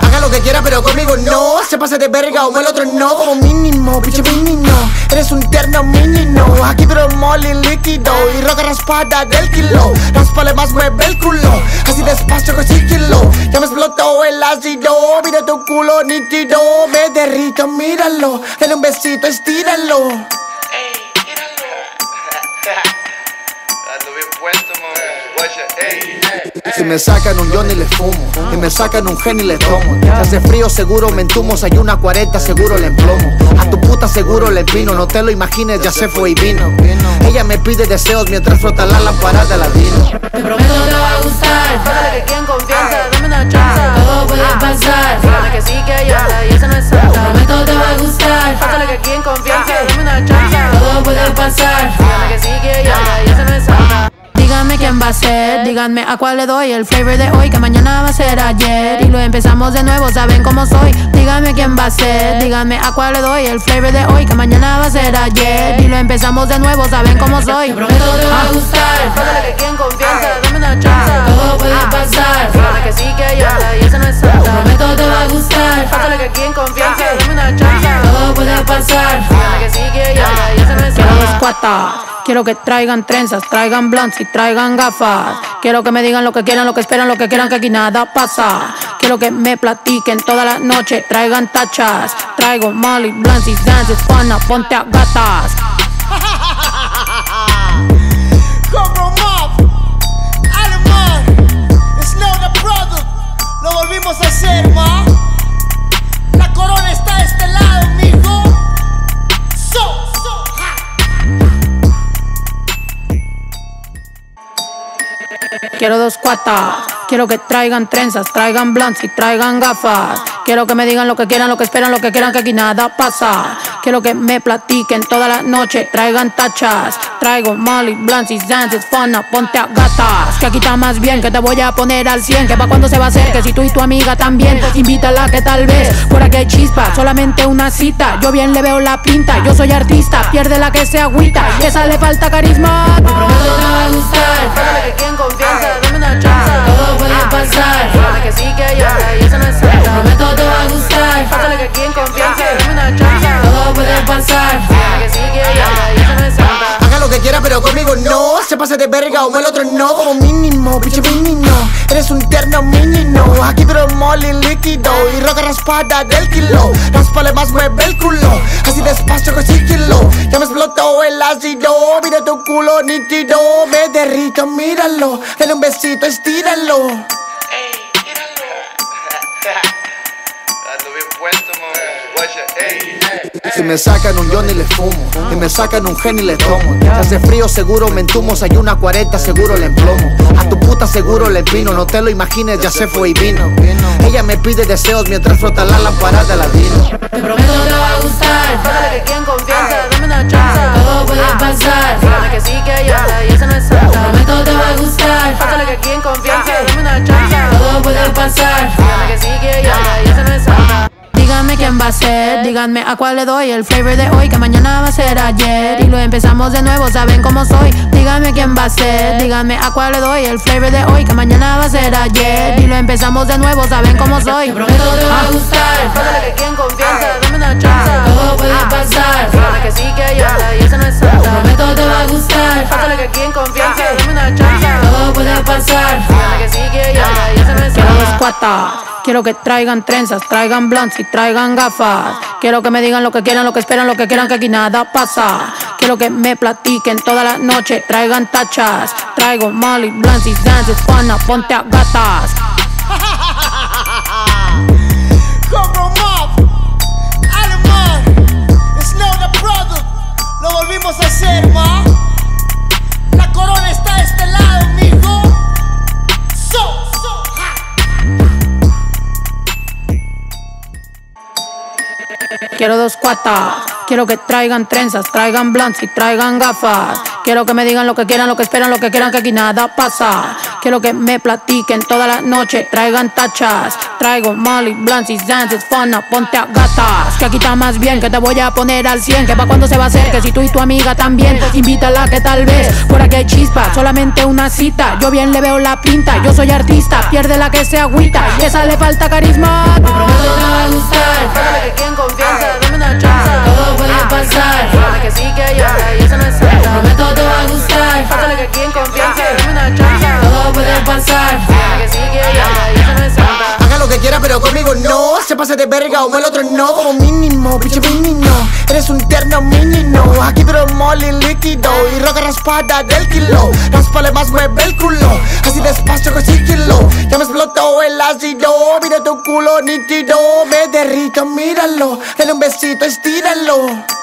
Haga lo que quiera, pero conmigo no. Se pase de verga o el otro no. Como mínimo, pinche mínimo. Eres un tierno mínimo. Aquí pero molly líquido y roca raspada del kilo. Raspale más, mueve el culo. Así despacio consíguelo. Ya me explotó el ácido. Mira tu culo nítido. Me derrito, míralo. Dale un besito, estíralo. Ey, míralo. Ando bien puesto, mami. Guacha, ey. Si me sacan un Johnny le fumo Y me sacan un Henny le tomo Si hace frío seguro me entumo Si hay una 40 seguro le emplomo A tu puta seguro le empino No te lo imagines ya se fue y vino Ella me pide deseos mientras frota la lámpara de la vino Te prometo te va a gustar. Pásale que aquí en confianza, dame una chance. Todo puede pasar. Dígame que sí, que otra y esa no es santa. Te prometo te va a gustar. Pásale que aquí en confianza, dame una chance. Todo puede pasar. Dígame que sí, que otra y esa no es santa. Díganme quién va a ser, díganme a cuál le doy el flavor de hoy, que mañana va a ser ayer. Y lo empezamos de nuevo, saben cómo soy. Díganme quién va a ser, díganme a cuál le doy el flavor de hoy, que mañana va a ser ayer. Y lo empezamos de nuevo, saben cómo soy. Te prometo te va a gustar. Pásale que aquí en confianza, dame una chance. Todo puede pasar. Dígame que sí, que otra y esa no es. Te prometo te va a gustar. Pásale que aquí en confianza, dame una chance. Todo puede pasar. Dígame que sí, que otra y esa no es cuatas, quiero que traigan trenzas, traigan blunts y traigan gafas. Quiero que me digan lo que quieran, lo que esperan, lo que quieran, que aquí nada pasa. Quiero que me platiquen toda la noche, traigan tachas. Traigo molly, blunts y dances, pana, ponte a gatas. Alemán, Snow the Product, lo volvimos a hacer. Quiero dos cuatas, quiero que traigan trenzas, traigan blunts y traigan gafas. Quiero que me digan lo que quieran, lo que esperan, lo que quieran, que aquí nada pasa. Quiero que me platiquen toda la noche, traigan tachas. Traigo molly, blunts y dances, fana, ponte a gatas. Que aquí está más bien, que te voy a poner al 100. Que pa' cuando se va a hacer, que si tú y tu amiga también, invítala que tal vez por aquí hay chispa, solamente una cita. Yo bien le veo la pinta, yo soy artista, pierde la que se agüita. Y esa le falta carisma. Te prometo te va a gustar. Que aquí en confianza, dame una chance. Todo puede pasar. Dígame que sí, que otra y esa no es. Te prometo te va a gustar. Pásale que aquí en confianza, dame una chance. Todo puede pasar. Dígame que sí, que otra y esa no es. Haga lo que quiera, pero conmigo no. Se pase de verga o el otro no. Como mínimo, bicho mínimo. Eres un terno mínimo. Aquí pero molly líquido. Y roca raspada del kilo. Raspale más mueve el culo. Así despacio con sigilo. Ya me ácido. Mira tu culo nítido. Me derrito, míralo. Dale un besito, estíralo. Si me sacan un Johnny le fumo Y me sacan un Henny le tomo Si hace frío seguro me entumo Si hay una 40 seguro le emplomo A tu puta seguro le empino No te lo imagines ya se fue y vino Ella me pide deseos mientras frota la lámpara de la vino Te prometo te va a gustar. Pásale que aquí en confianza, dame una chance. Todo puede pasar. Dígame que sí, que otra y esa no es santa. Te prometo te va a gustar. Pásale que aquí en confianza, dame una chance. Todo puede pasar. Dígame que sí, que otra y esa no es santa. Díganme quién va a ser, díganme a cuál le doy el flavor de hoy, que mañana va a ser ayer. Y lo empezamos de nuevo, saben cómo soy. Díganme quién va a ser, díganme a cuál le doy el flavor de hoy, que mañana va a ser ayer. Y lo empezamos de nuevo, saben cómo soy. Te prometo te va a gustar. Pásale que aquí en confianza, dame una chance. Todo puede pasar. Dígame que sí, que otra y esa no es santa. Te prometo te va a gustar. Pásale que aquí en confianza, dame una chance. Todo puede pasar. Dígame que sí, que otra y esa no es santa. Quiero que traigan trenzas, traigan blunts y traigan gafas. Quiero que me digan lo que quieran, lo que esperan, lo que quieran, que aquí nada pasa. Quiero que me platiquen toda la noche, traigan tachas. Traigo molly, blunts y dances, pana, ponte a gatas. Alemán, Snow the Product, lo volvimos a hacer, ma. Quiero dos cuatas, quiero que traigan trenzas, traigan blunts y traigan gafas. Quiero que me digan lo que quieran, lo que esperan, lo que quieran, que aquí nada pasa. Quiero que me platiquen toda la noche, traigan tachas. Traigo Molly, Blunts y Zantes, Fona, ponte a gatas. Que aquí está más bien, que te voy a poner al 100. Que pa' cuando se va a hacer, que si tú y tu amiga también. Invítala que tal vez, por aquí hay chispa, solamente una cita. Yo bien le veo la pinta, yo soy artista, pierde la que se agüita. Y esa le falta carisma. Te prometo te va a gustar. Que aquí en confianza, dame una chance. Todo puede pasar. Fíjate que sí que otra y eso no es cierto. Prometo te va a gustar. Pásale que aquí en confianza, dame una chance. Todo puede pasar. Fíjate que sí que otra y eso no es cierto. Haga lo que quiera, pero conmigo no. Se pase de verga o el otro no. Como mínimo, bicho mínimo. Eres un terno mínimo. Aquí pero mole líquido. Y roca raspada del kilo. Raspale más, mueve el culo. Así despacio con sigilo. Ya me explotó el ácido. Mira tu culo nítido. Me derrito, míralo. Dale un besito, estíralo.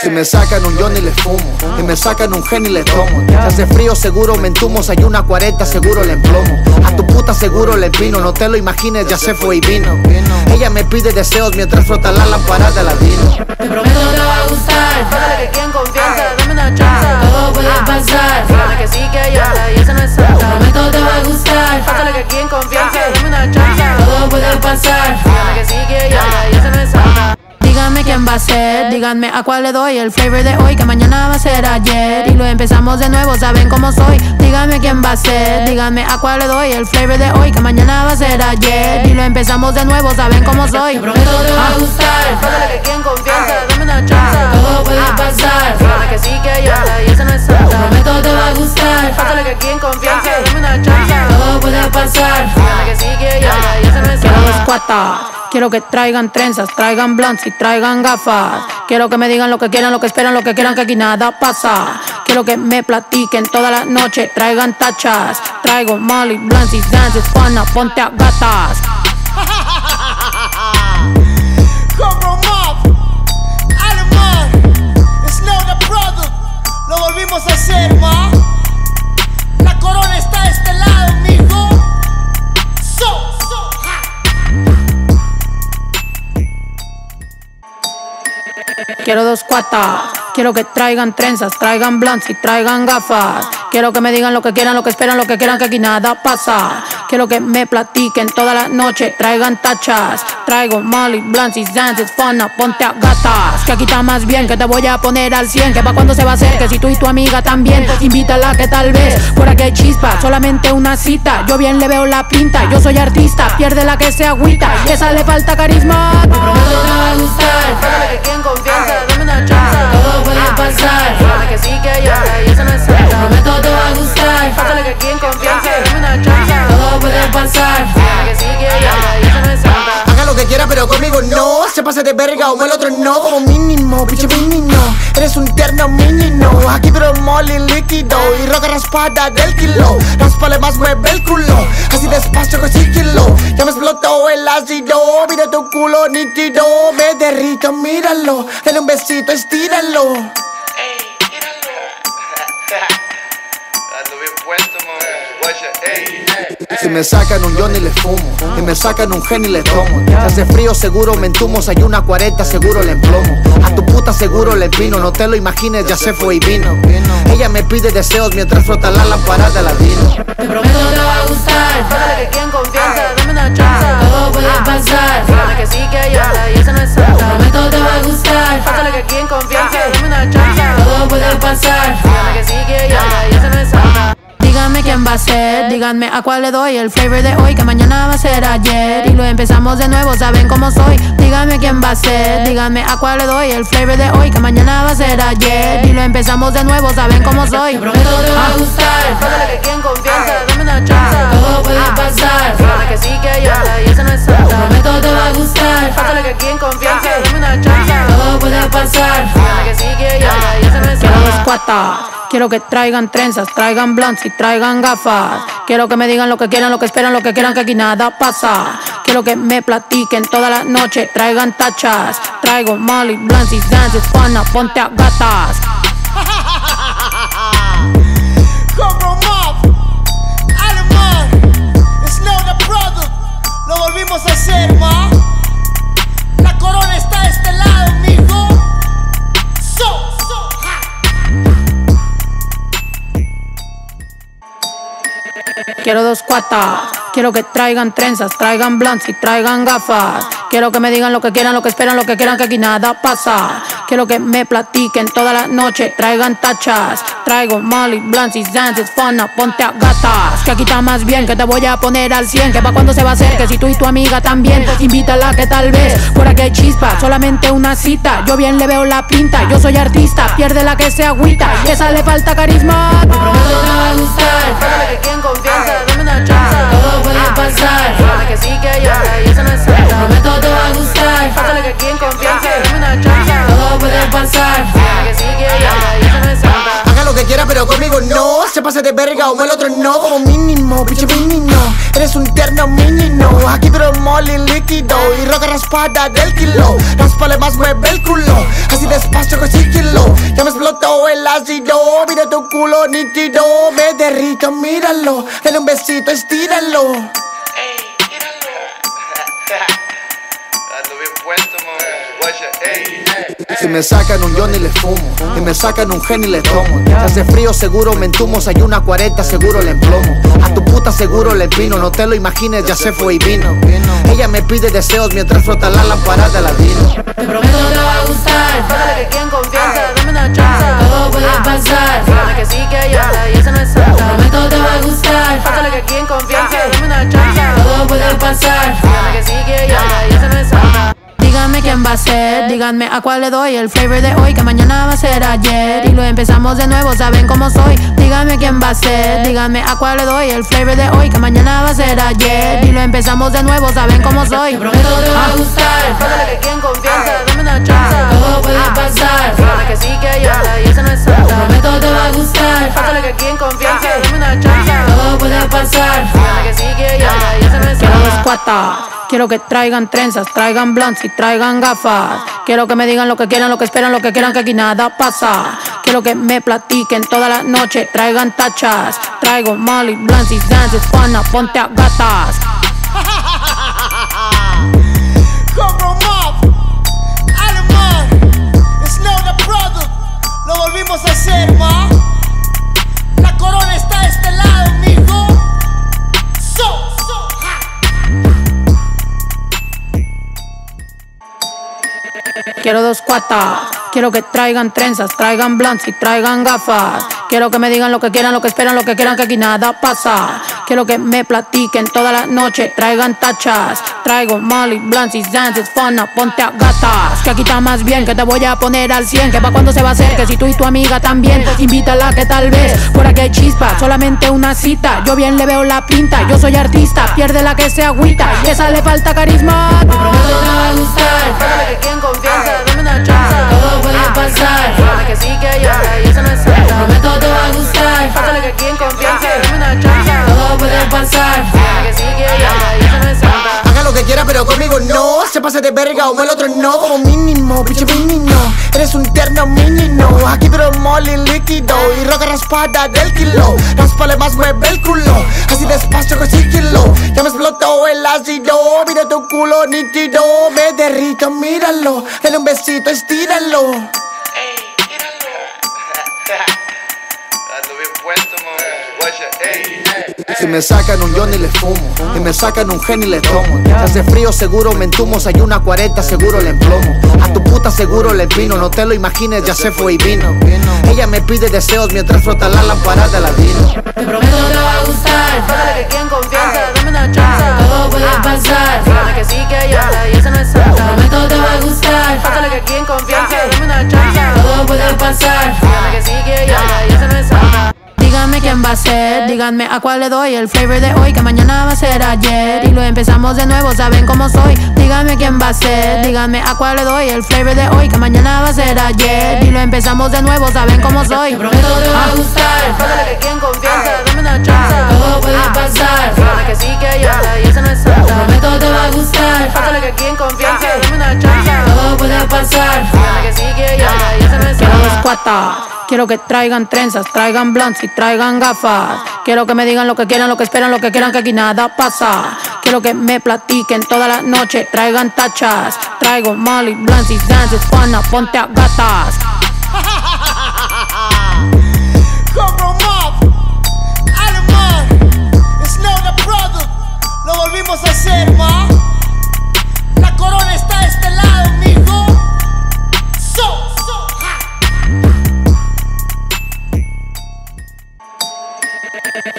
Si me sacan un Johnny le fumo Y me sacan un Henny le tomo Si hace frío seguro me entumo Si hay una 40 seguro le emplomo A tu puta seguro le empino No te lo imagines ya se fue y vino Ella me pide deseos mientras frota la lámpara de ladino Te prometo te va a gustar. Pásale que aquí en confianza, dame una chance. Todo puede pasar. Fíjate que sí que otra y eso no es cierto. Te prometo te va a gustar. Pásale que aquí en confianza, dame una chance. Todo puede pasar. Fíjate que sí que otra y eso no es cierto. Díganme quién va a ser, díganme a cuál le doy el flavor de hoy, que mañana va a ser ayer. Y lo empezamos de nuevo, saben cómo soy. Díganme quién va a ser, díganme a cuál le doy el flavor de hoy, que mañana va a ser ayer. Y lo empezamos de nuevo, saben cómo soy. Te prometo te va a gustar. Pásale que aquí en confianza, dame una chance. Todo puede pasar. Fíjate que sí que otra y eso no es. Te prometo te va a gustar. Pásale que aquí en confianza, dame una chance. Todo puede pasar. Fíjate que sí que otra y eso no es cuatas. Quiero que traigan trenzas, traigan blunts y traigan gafas. Quiero que me digan lo que quieran, lo que esperan, lo que quieran, que aquí nada pasa. Quiero que me platiquen toda la noche, traigan tachas. Traigo Molly, blunts y dances, Fana, ponte a gatas. Lo volvimos a hacer, ma. La corona está. Quiero dos cuatas. Quiero que traigan trenzas, traigan blunts y traigan gafas. Quiero que me digan lo que quieran, lo que esperan, lo que quieran, que aquí nada pasa. Quiero que me platiquen toda la noche, traigan tachas. Traigo Molly, blunts y dances, Fana, ponte a gatas. Que aquí está más bien, que te voy a poner al 100. Que pa' cuando se va a hacer, que si tú y tu amiga también. Invítala que tal vez, por aquí hay chispa, solamente una cita. Yo bien le veo la pinta, yo soy artista, pierde la que se agüita. Y esa le falta carisma. Te prometo te va a gustar. Pásale que aquí en confianza, dame una chance. Todo puede pasar. Que sí que otra y eso no es cierto. Te prometo te va a gustar. Pásale que aquí en confianza, dame una chance. Todo puede pasar. Que sí que y eso no es. Haga lo que quiera, pero conmigo no. Se pase de verga o el otro no. Como mínimo, bicho mínimo. Eres un terno mínimo. Aquí pero mole líquido. Y roca raspada del kilo. Raspale más, mueve el culo. Así despacio con sigilo. Ya me explotó el ácido. Mira tu culo nítido. Me derrito, míralo. Dale un besito, estíralo. Ey, míralo. Si me sacan un Johnny le fumo Y me sacan un Henny le tomo Si hace frío seguro me entumo Si hay una 40 seguro le emplomo A tu puta seguro le empino No te lo imagines ya se fue y vino Ella me pide deseos mientras frota la lámpara de ladino Te prometo te va a gustar. Pásale que aquí en confianza, dame una chance. Todo puede pasar. Fíjate que sí que hay otra y eso no es cierto. Te prometo te va a gustar. Pásale que aquí en confianza, dame una chance. Todo puede pasar. Quién va a ser, díganme a cuál le doy el flavor de hoy, que mañana va a ser ayer. Y lo empezamos de nuevo, saben cómo soy. Díganme quién va a ser, díganme a cuál le doy el flavor de hoy, que mañana va a ser ayer. Y lo empezamos de nuevo, saben cómo soy. Te prometo te va a gustar. Pásale que aquí en confianza, dame una chance. Todo puede pasar. Fíjate que sí que hay otra y eso no es. Te prometo te va a gustar. Pásale que aquí en confianza, dame una chance. Todo puede pasar. Fíjate que sí que hay otra y eso no es cuatas. Quiero que traigan trenzas, traigan blunts y traigan gafas. Quiero que me digan lo que quieran, lo que esperan, lo que quieran, que aquí nada pasa. Quiero que me platiquen toda la noche, traigan tachas. Traigo Molly, blunts y dances, Fana, ponte a gatas. Como Alemán, Snow the Product, lo volvimos a hacer. Quiero dos cuatas. Quiero que traigan trenzas, traigan blunts y traigan gafas. Quiero que me digan lo que quieran, lo que esperan, lo que quieran, que aquí nada pasa. Quiero que me platiquen toda la noche, traigan tachas. Traigo molly, blunts y dances, fana, ponte a gatas. Que aquí está más bien, que te voy a poner al 100. Que pa' cuando se va a hacer, que si tú y tu amiga también. Invítala que tal vez, por aquí hay chispa, solamente una cita. Yo bien le veo la pinta, yo soy artista, pierde la que se agüita. Que esa le falta carisma. Te prometo te va a gustar. Que aquí en confianza, dame una chance. Todo puede pasar. Dime que sí que otra y eso no es. Te prometo te va a gustar. Pásale que aquí en confianza, Se pase de verga o el otro no. Como mínimo, bicho mínimo. Eres un terno mínimo. Aquí pero molly líquido. Y roca raspada del kilo. Raspale más, mueve el culo. Así despacio con sigilo. Ya me explotó el ácido. Mira tu culo nítido. Me derrito, míralo. Dale un besito, estíralo. Ey, míralo. Ando bien puesto, mami. Ey. Si me sacan un Johnny le fumo Y me sacan un Henny le tomo Si hace frío seguro me entumo Si hay una 40 seguro le emplomo A tu puta seguro le empino No te lo imagines ya se fue y vino Ella me pide deseos mientras frota la lámpara de ladino Te prometo te va a gustar. Pásale que aquí en confianza, dame una chance. Todo puede pasar. Dime que sí que hay y eso no es cierto. Te prometo te va a gustar. Pásale que aquí en confianza, dame una chance. Todo puede pasar. Dime que sí que hay y eso no es cierto. Díganme quién va a ser, díganme a cuál le doy el flavor de hoy, que mañana va a ser ayer. Y lo empezamos de nuevo, saben cómo soy. Díganme quién va a ser, díganme a cuál le doy el flavor de hoy, que mañana va a ser ayer. Y lo empezamos de nuevo, saben cómo soy. Te prometo te va a gustar. Pásale que aquí en confianza, dame una chance. Todo puede pasar. Dime que sí que hay otra y eso no es cierto. Te prometo te va a gustar. Pásale que aquí en confianza, dame una chance. Todo puede pasar. Dime que sí que hay otra y eso no es cuatas. Quiero que traigan trenzas, traigan blunts y traigan gafas. Quiero que me digan lo que quieran, lo que esperan, lo que quieran, que aquí nada pasa. Quiero que me platiquen toda la noche, traigan tachas. Traigo molly, blunts y dances, fana, ponte a gatas. Alemán, Snow the Product, lo volvimos a hacer, ma. Quiero dos cuatas. Quiero que traigan trenzas, traigan blunts y traigan gafas. Quiero que me digan lo que quieran, lo que esperan, lo que quieran, que aquí nada pasa. Quiero que me platiquen toda la noche, traigan tachas. Traigo molly, blunts y fana, ponte a gatas. Que aquí está más bien, que te voy a poner al 100. Que pa' cuando se va a hacer, que si tú y tu amiga también. Invítala que tal vez, aquí hay chispa, solamente una cita. Yo bien le veo la pinta, yo soy artista, pierde la que se agüita. Y esa le falta carisma. Te prometo te va a gustar. Pásale que aquí en confianza, dame una chance. Todo puede pasar. Que sí que otra y eso no es. Te prometo te va a gustar. Pásale que aquí en confianza, dame una chance. Todo puede pasar. Dime que sí que hay otra y eso no es cierto. Haga lo que quiera, pero conmigo no. Se pase de verga o el otro no. Como mínimo, bicho mínimo. Eres un terno mínimo. Aquí pero molly líquido. Y roca raspada del kilo. Raspale más, mueve el culo. Así despacio con sigilo. Ya me explotó el ácido. Mira tu culo nítido. Me derrito, míralo. Dale un besito, estíralo. Si me sacan un Johnny le fumo Y me sacan un Henny le tomo Si hace frío seguro me entumo Si hay una 40 seguro le emplomo A tu puta seguro le empino No te lo imagines ya se fue y vino Ella me pide deseos mientras frota la lámpara de ladino Te prometo te va a gustar. Pásale que aquí en confianza, dame una chance. Todo puede pasar. Dime que sí que hay otra y eso no es cierto. Te prometo te va a gustar. Pásale que aquí en confianza, dame una chance. Todo puede pasar. Dime que sí que hay otra y eso no es cierto. Díganme quién va a ser, díganme a cuál le doy el flavor de hoy, que mañana va a ser ayer. Y lo empezamos de nuevo, saben cómo soy. Díganme quién va a ser, díganme a cuál le doy el flavor de hoy, que mañana va a ser ayer. Y lo empezamos de nuevo, saben cómo soy. Te prometo te va a gustar. Pásale que aquí en confianza, dame una chance. Todo puede pasar. Dime que sí que hay otra y eso no es. Te prometo te va a gustar. Pásale que aquí en confianza, dame una chance. Todo puede pasar. Dime que sí que hay otra y eso no es cuatas. Quiero que traigan trenzas, traigan blunts y traigan traigan gafas. Quiero que me digan lo que quieran, lo que esperan, lo que quieran, que aquí nada pasa. Quiero que me platiquen toda la noche, traigan tachas. Traigo Molly, Blancy, Dances, Juana, ponte a gatas. Alemán, Snow the Brother, lo volvimos a hacer, ma.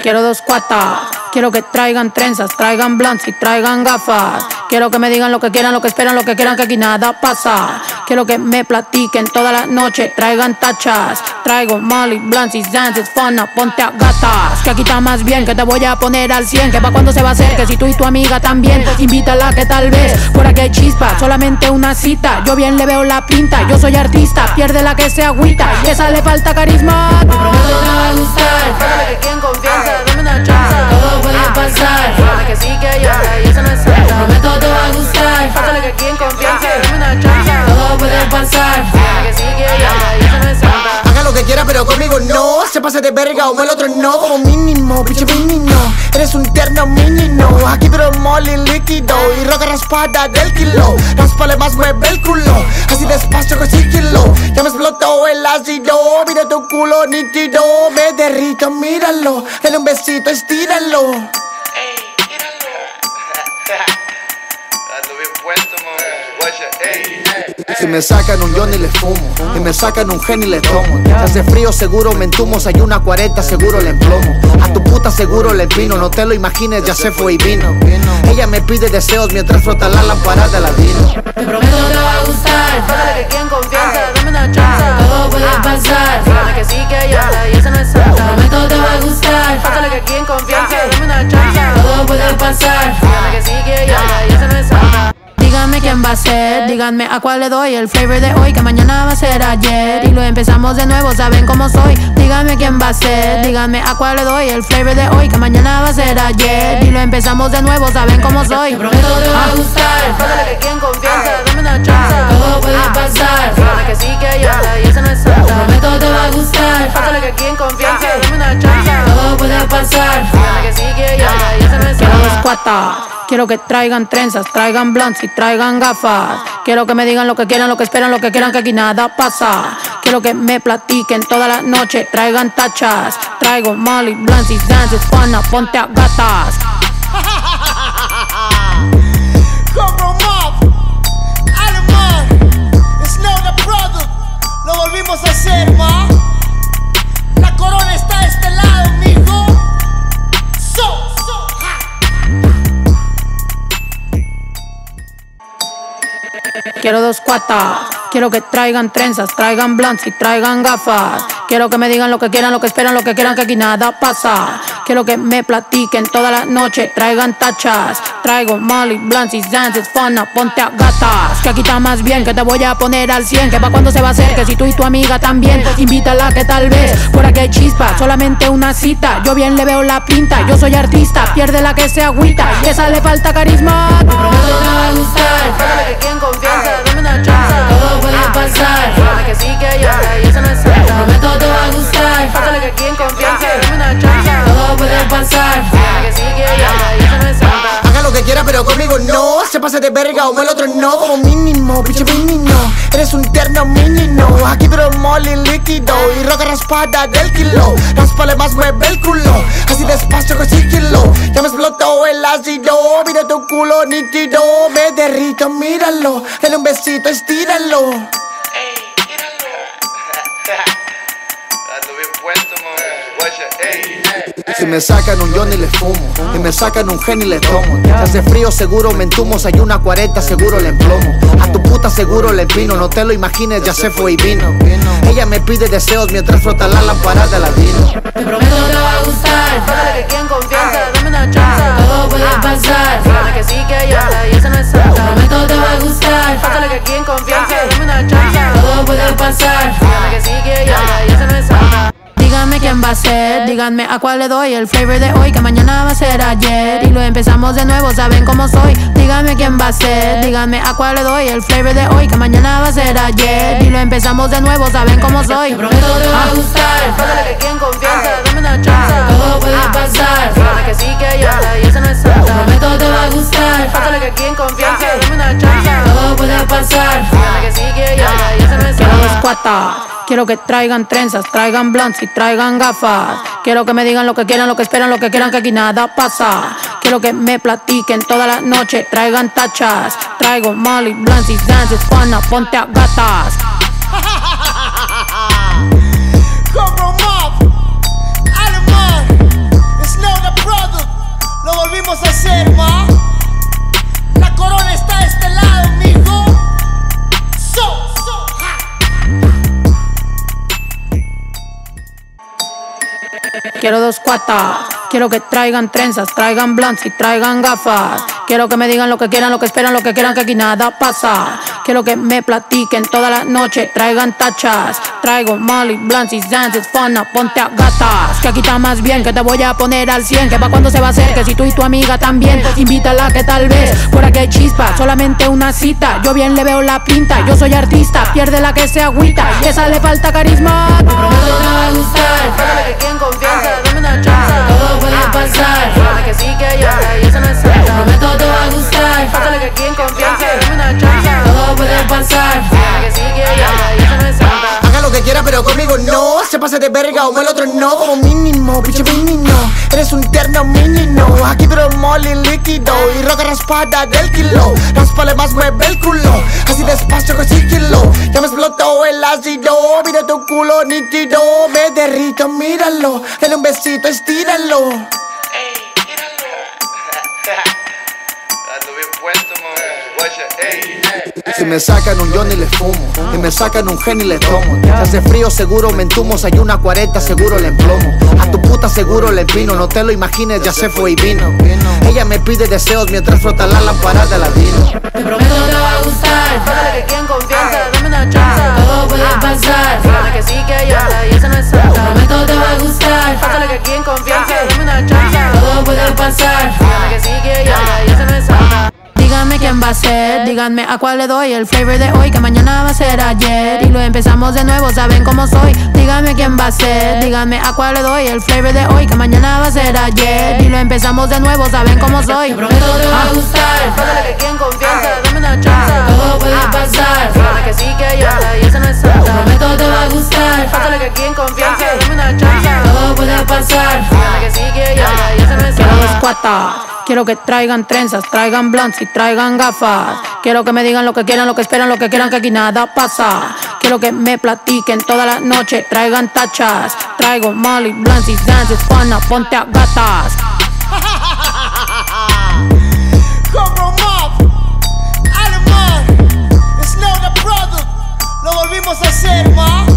Quiero dos cuatas. Quiero que traigan trenzas, traigan blunts y traigan gafas. Quiero que me digan lo que quieran, lo que esperan, lo que quieran, que aquí nada pasa. Quiero que me platiquen toda la noche, traigan tachas. Traigo molly, blunts y dances, fana, ponte a gatas. Que aquí está más bien, que te voy a poner al 100. Que pa' cuando se va a hacer, que si tú y tu amiga también, invítala que tal vez. Por aquí hay chispa, solamente una cita. Yo bien le veo la pinta, yo soy artista, pierde la que se agüita. Y esa le falta carisma. Prometo te va a gustar. Pásale que aquí en confianza, dame una chance. Todo puede pasar. Que sí que hay otra y eso no es cierto. Prometo te va a gustar. Pásale que aquí en confianza, dame una chance. Todo puede pasar. Que sí que hay otra y eso no es cierto. Haga lo que quiera, pero conmigo no. Se pase de verga o el otro no. Como mínimo, bicho mínimo. Eres un terno mínimo. Aquí pero molly líquido. Y roca raspada del kilo. Raspale más, mueve el culo. Así despacio con sigilo. Ya me explotó el ácido. Mira tu culo nítido. Me derrito, míralo. Dale un besito, estíralo. Si me sacan un Johnny le fumo Y me sacan un Henny le tomo Si hace frío seguro me entumo Si hay una 40 seguro le emplomo A tu puta seguro le empino No te lo imagines ya se fue y vino Ella me pide deseos mientras frota la lámpara de ladino Te prometo te va a gustar. Pásale que aquí en confianza, dame una chance. Todo puede pasar. Dime que sí que hay otra y eso no es cierto. Te prometo te va a gustar. Pásale que aquí en confianza, dame una chance. Todo puede pasar. Dime que sí que hay otra y eso no es cierto. Quién va a ser, díganme a cuál le doy el flavor de hoy, que mañana va a ser ayer. Y lo empezamos de nuevo, saben cómo soy. Díganme quién va a ser, díganme a cuál le doy el flavor de hoy, que mañana va a ser ayer. Y lo empezamos de nuevo, saben cómo soy. Te prometo te va a gustar. Pásale que aquí en confianza, dame una chance. Todo puede pasar. Dime que sí que hay otra y eso no es. Te prometo te va a gustar. Pásale que aquí en confianza, dame una chance. Todo puede pasar. Dime que sí que hay otra y eso no es cuatas. Quiero que traigan trenzas, traigan blunts y traigan gafas. Quiero que me digan lo que quieran, lo que esperan, lo que quieran, que aquí nada pasa. Quiero que me platiquen toda la noche, traigan tachas. Traigo molly, blunts y dances, fana, ponte a gatas. Alemán, Snow the Product, lo volvimos a hacer, ma. Quiero dos cuatas. Quiero que traigan trenzas, traigan blunts y traigan gafas. Quiero que me digan lo que quieran, lo que esperan, lo que quieran, que aquí nada pasa. Quiero que me platiquen toda la noche, traigan tachas. Traigo molly, blunts y dances, fana, ponte a gatas. Que aquí está más bien, que te voy a poner al 100. Que pa' cuando se va a hacer, que si tú y tu amiga también, invítala que tal vez. Por aquí hay chispa, solamente una cita. Yo bien le veo la pinta, yo soy artista, pierde la que se agüita. Y esa le falta carisma. Te prometo te va a gustar. Pásale que confianza, dame una puede pasar. Dime que sí que otra y eso no es. Te prometo te va a gustar. Pásale que aquí en confianza, dame una chance. Todo puede pasar. Dime que sí que otra y eso no es cierto. Quiera, pero conmigo no. Se pase de verga o el otro no. Como mínimo, bicho mínimo. Eres un terno mínimo. Aquí pero molly líquido. Y roca raspada del kilo. Raspale más, mueve el culo. Así despacio con sigilo. Ya me explotó el ácido. Mira tu culo nítido. Me derrito, míralo. Dale un besito, estíralo. Ey, míralo. Ando bien puesto, mami. Guacha, ey. Si me sacan un Johnny le fumo Y me sacan un Henny le tomo Si hace frío seguro me entumo Si hay una 40 seguro le emplomo A tu puta seguro le empino No te lo imagines ya se fue y vino Ella me pide deseos mientras frota la lámpara de ladino Te prometo te va a gustar. Pásale que aquí en confianza, dame una chance. Todo puede pasar. Dime que sí que otra y eso no es cierto. Te prometo te va a gustar. Pásale que aquí en confianza, dame una chance. Todo puede pasar. Dime que sí que otra y eso no es cierto. Díganme quién va a ser, díganme a cuál le doy el flavor de hoy, que mañana va a ser ayer. Y lo empezamos de nuevo, saben cómo soy. Díganme quién va a ser, díganme a cuál le doy el flavor de hoy, que mañana va a ser ayer. Y lo empezamos de nuevo, saben cómo soy. Te prometo te va a gustar. Pásale que aquí en confianza, dame una chance. Todo puede pasar. Dime que sí que hay otra y eso no es. Te prometo te va a gustar. Pásale que aquí en confianza, dame una chance. Todo puede pasar. Dime que sí que hay otra y eso no es cuatas. Quiero que traigan trenzas, traigan blunts y traigan gafas. Quiero que me digan lo que quieran, lo que esperan, lo que quieran, que aquí nada pasa. Quiero que me platiquen toda la noche, traigan tachas. Traigo molly, blunts y dances, pana, ponte a gatas. Alemán, Snow the Brother, lo volvimos a hacer, ma. Quiero dos cuatas. Quiero que traigan trenzas, traigan blunts y traigan gafas. Quiero que me digan lo que quieran, lo que esperan, lo que quieran, que aquí nada pasa. Quiero que me platiquen toda la noche, traigan tachas. Traigo Molly, blunts y dances, fana, ponte a gatas. Que aquí está más bien, que te voy a poner al 100. Que pa' cuando se va a hacer, que si tú y tu amiga también. Invítala que tal vez, por aquí hay chispa, solamente una cita. Yo bien le veo la pinta, yo soy artista, pierde la que se agüita. Y esa le falta carisma. Te prometo te va a gustar. Que aquí en confianza, dame una chance. Todo puede pasar. Que sí que yo y eso no es Gustar. Pásale que aquí en confianza, dame una chance. Todo puede pasar. Que Haga lo que quiera, pero conmigo no. Se pase de verga o el otro no. Como mínimo, bicho mínimo. Eres un terno mínimo. Aquí pero molly líquido. Y roca raspada del kilo. Raspale más, mueve el culo. Así despacio con sigilo. Ya me explotó el ácido. Mira tu culo nítido. Me derrito, míralo. Dale un besito, estíralo. Si me sacan un Johnny le fumo. Y me sacan un Gen y le tomo. Si hace frío seguro me entumo. Si hay una 40 seguro le emplomo. A tu puta seguro le empino. No te lo imagines ya se fue y vino. Ella me pide deseos mientras frota la lámpara de la vino Te prometo te va a gustar. Pásale que aquí en confianza, dame una chance. Todo puede pasar. Díganme a ser, díganme a cuál le doy el flavor de hoy, que mañana va a ser ayer. Y lo empezamos de nuevo, saben cómo soy. Díganme quién va a ser, díganme a cuál le doy el flavor de hoy, que mañana va a ser ayer. Y lo empezamos de nuevo, saben cómo soy. Te prometo te va a gustar. Pásale que aquí en confianza, dame una chance. Todo puede pasar. Fíjate que sí que yo y eso no es Te prometo te va a gustar. Pásale que aquí en confianza, dame una chance. Todo puede pasar. Fíjate que sí que yo y eso no es cuatas. Quiero que traigan trenzas, traigan blunts y traigan gafas. Quiero que me digan lo que quieran, lo que esperan, lo que quieran, que aquí nada pasa. Quiero que me platiquen toda la noche, traigan tachas. Traigo Molly, blunts y dances, fana, ponte a gatas. Alemán, Snow the Product, lo volvimos a hacer, ma.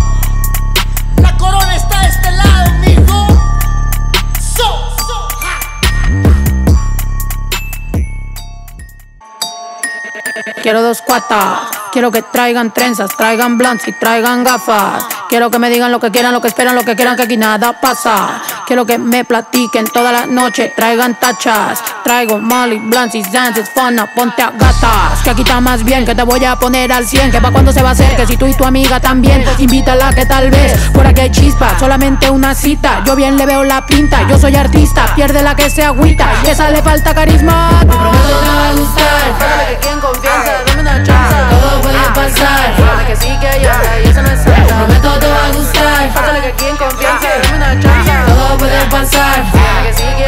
Quiero dos cuatas. Quiero que traigan trenzas, traigan blunts y traigan gafas. Quiero que me digan lo que quieran, lo que esperan, lo que quieran, que aquí nada pasa. Quiero que me platiquen toda la noche, traigan tachas. Traigo Molly, blunts y dances, fana, ponte a gatas. Que aquí está más bien, que te voy a poner al 100. Que pa' cuando se va a hacer, que si tú y tu amiga también. Invítala que tal vez, por aquí hay chispa, solamente una cita. Yo bien le veo la pinta, yo soy artista, pierde la que se agüita. Y esa le falta carisma. Te prometo te va a gustar. Que aquí en confianza, dame una chance. Todo puede pasar. Que sí que yo y eso no es prometo te va a gustar. Pásale que aquí en confianza, dame una chance. Todo puede pasar. Que sí que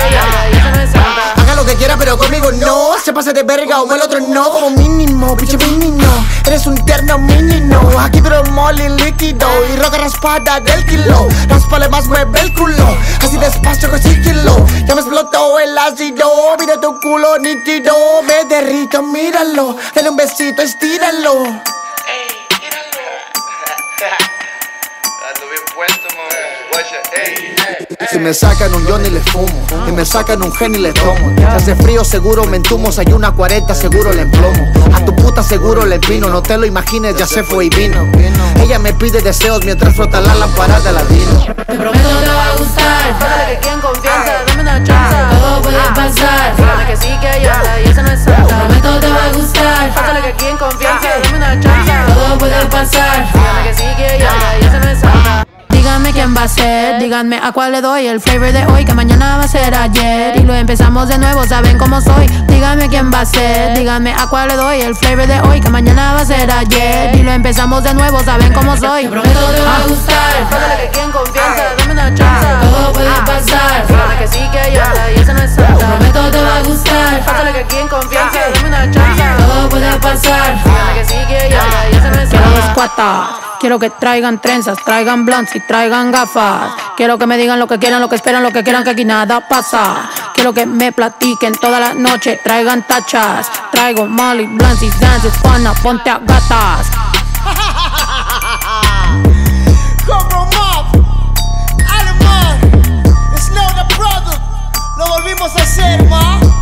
Haga lo que quiera, pero conmigo no. Se pase de verga o el otro no. Como mínimo, bicho mínimo. Eres un terno mínimo. Aquí pero molly líquido. Y roca raspada del kilo. Raspale más, mueve el culo. Así despacio con sigilo. Ya me explotó el ácido. Mira tu culo nítido. Me derrito, míralo. Dale un besito, estíralo. Si me sacan un Johnny le fumo. Y me sacan un Gen y le tomo. Si hace frío seguro me entumo. Si hay una 40 seguro le emplomo. A tu puta seguro le empino No te lo imagines ya se fue y vino. Ella me pide deseos mientras frota la lámpara de la vino Te prometo te va a gustar. Pásale que aquí en confianza, dame una chance. Todo puede pasar. Fíjate que sí que yo y eso no es Te prometo te va a gustar. Pásale que aquí en confianza, dame una chance. Todo puede pasar. Fíjate que sí que yo y eso no es Díganme quién va a ser, díganme a cuál le doy el flavor de hoy, que mañana va a ser ayer. Y lo empezamos de nuevo, saben cómo soy. Díganme quién va a ser, díganme a cuál le doy el flavor de hoy, que mañana va a ser ayer. Y lo empezamos de nuevo, saben cómo soy. Te prometo te va a gustar. Pásale que aquí en confianza, dame una chance. Todo puede pasar. Fíjate que sí que yo y eso no es Te prometo te va a gustar. Pásale que aquí en confianza, dame una chance. Todo puede pasar. Fíjate que sí que yo y eso no es cuatas. Quiero que traigan trenzas, traigan blunts y traigan gafas. Quiero que me digan lo que quieran, lo que esperan, lo que quieran, que aquí nada pasa. Quiero que me platiquen toda la noche, traigan tachas. Traigo molly, blunts y dances, pana, ponte a gatas. Alemán, Snow the Brother, lo volvimos a hacer, ma.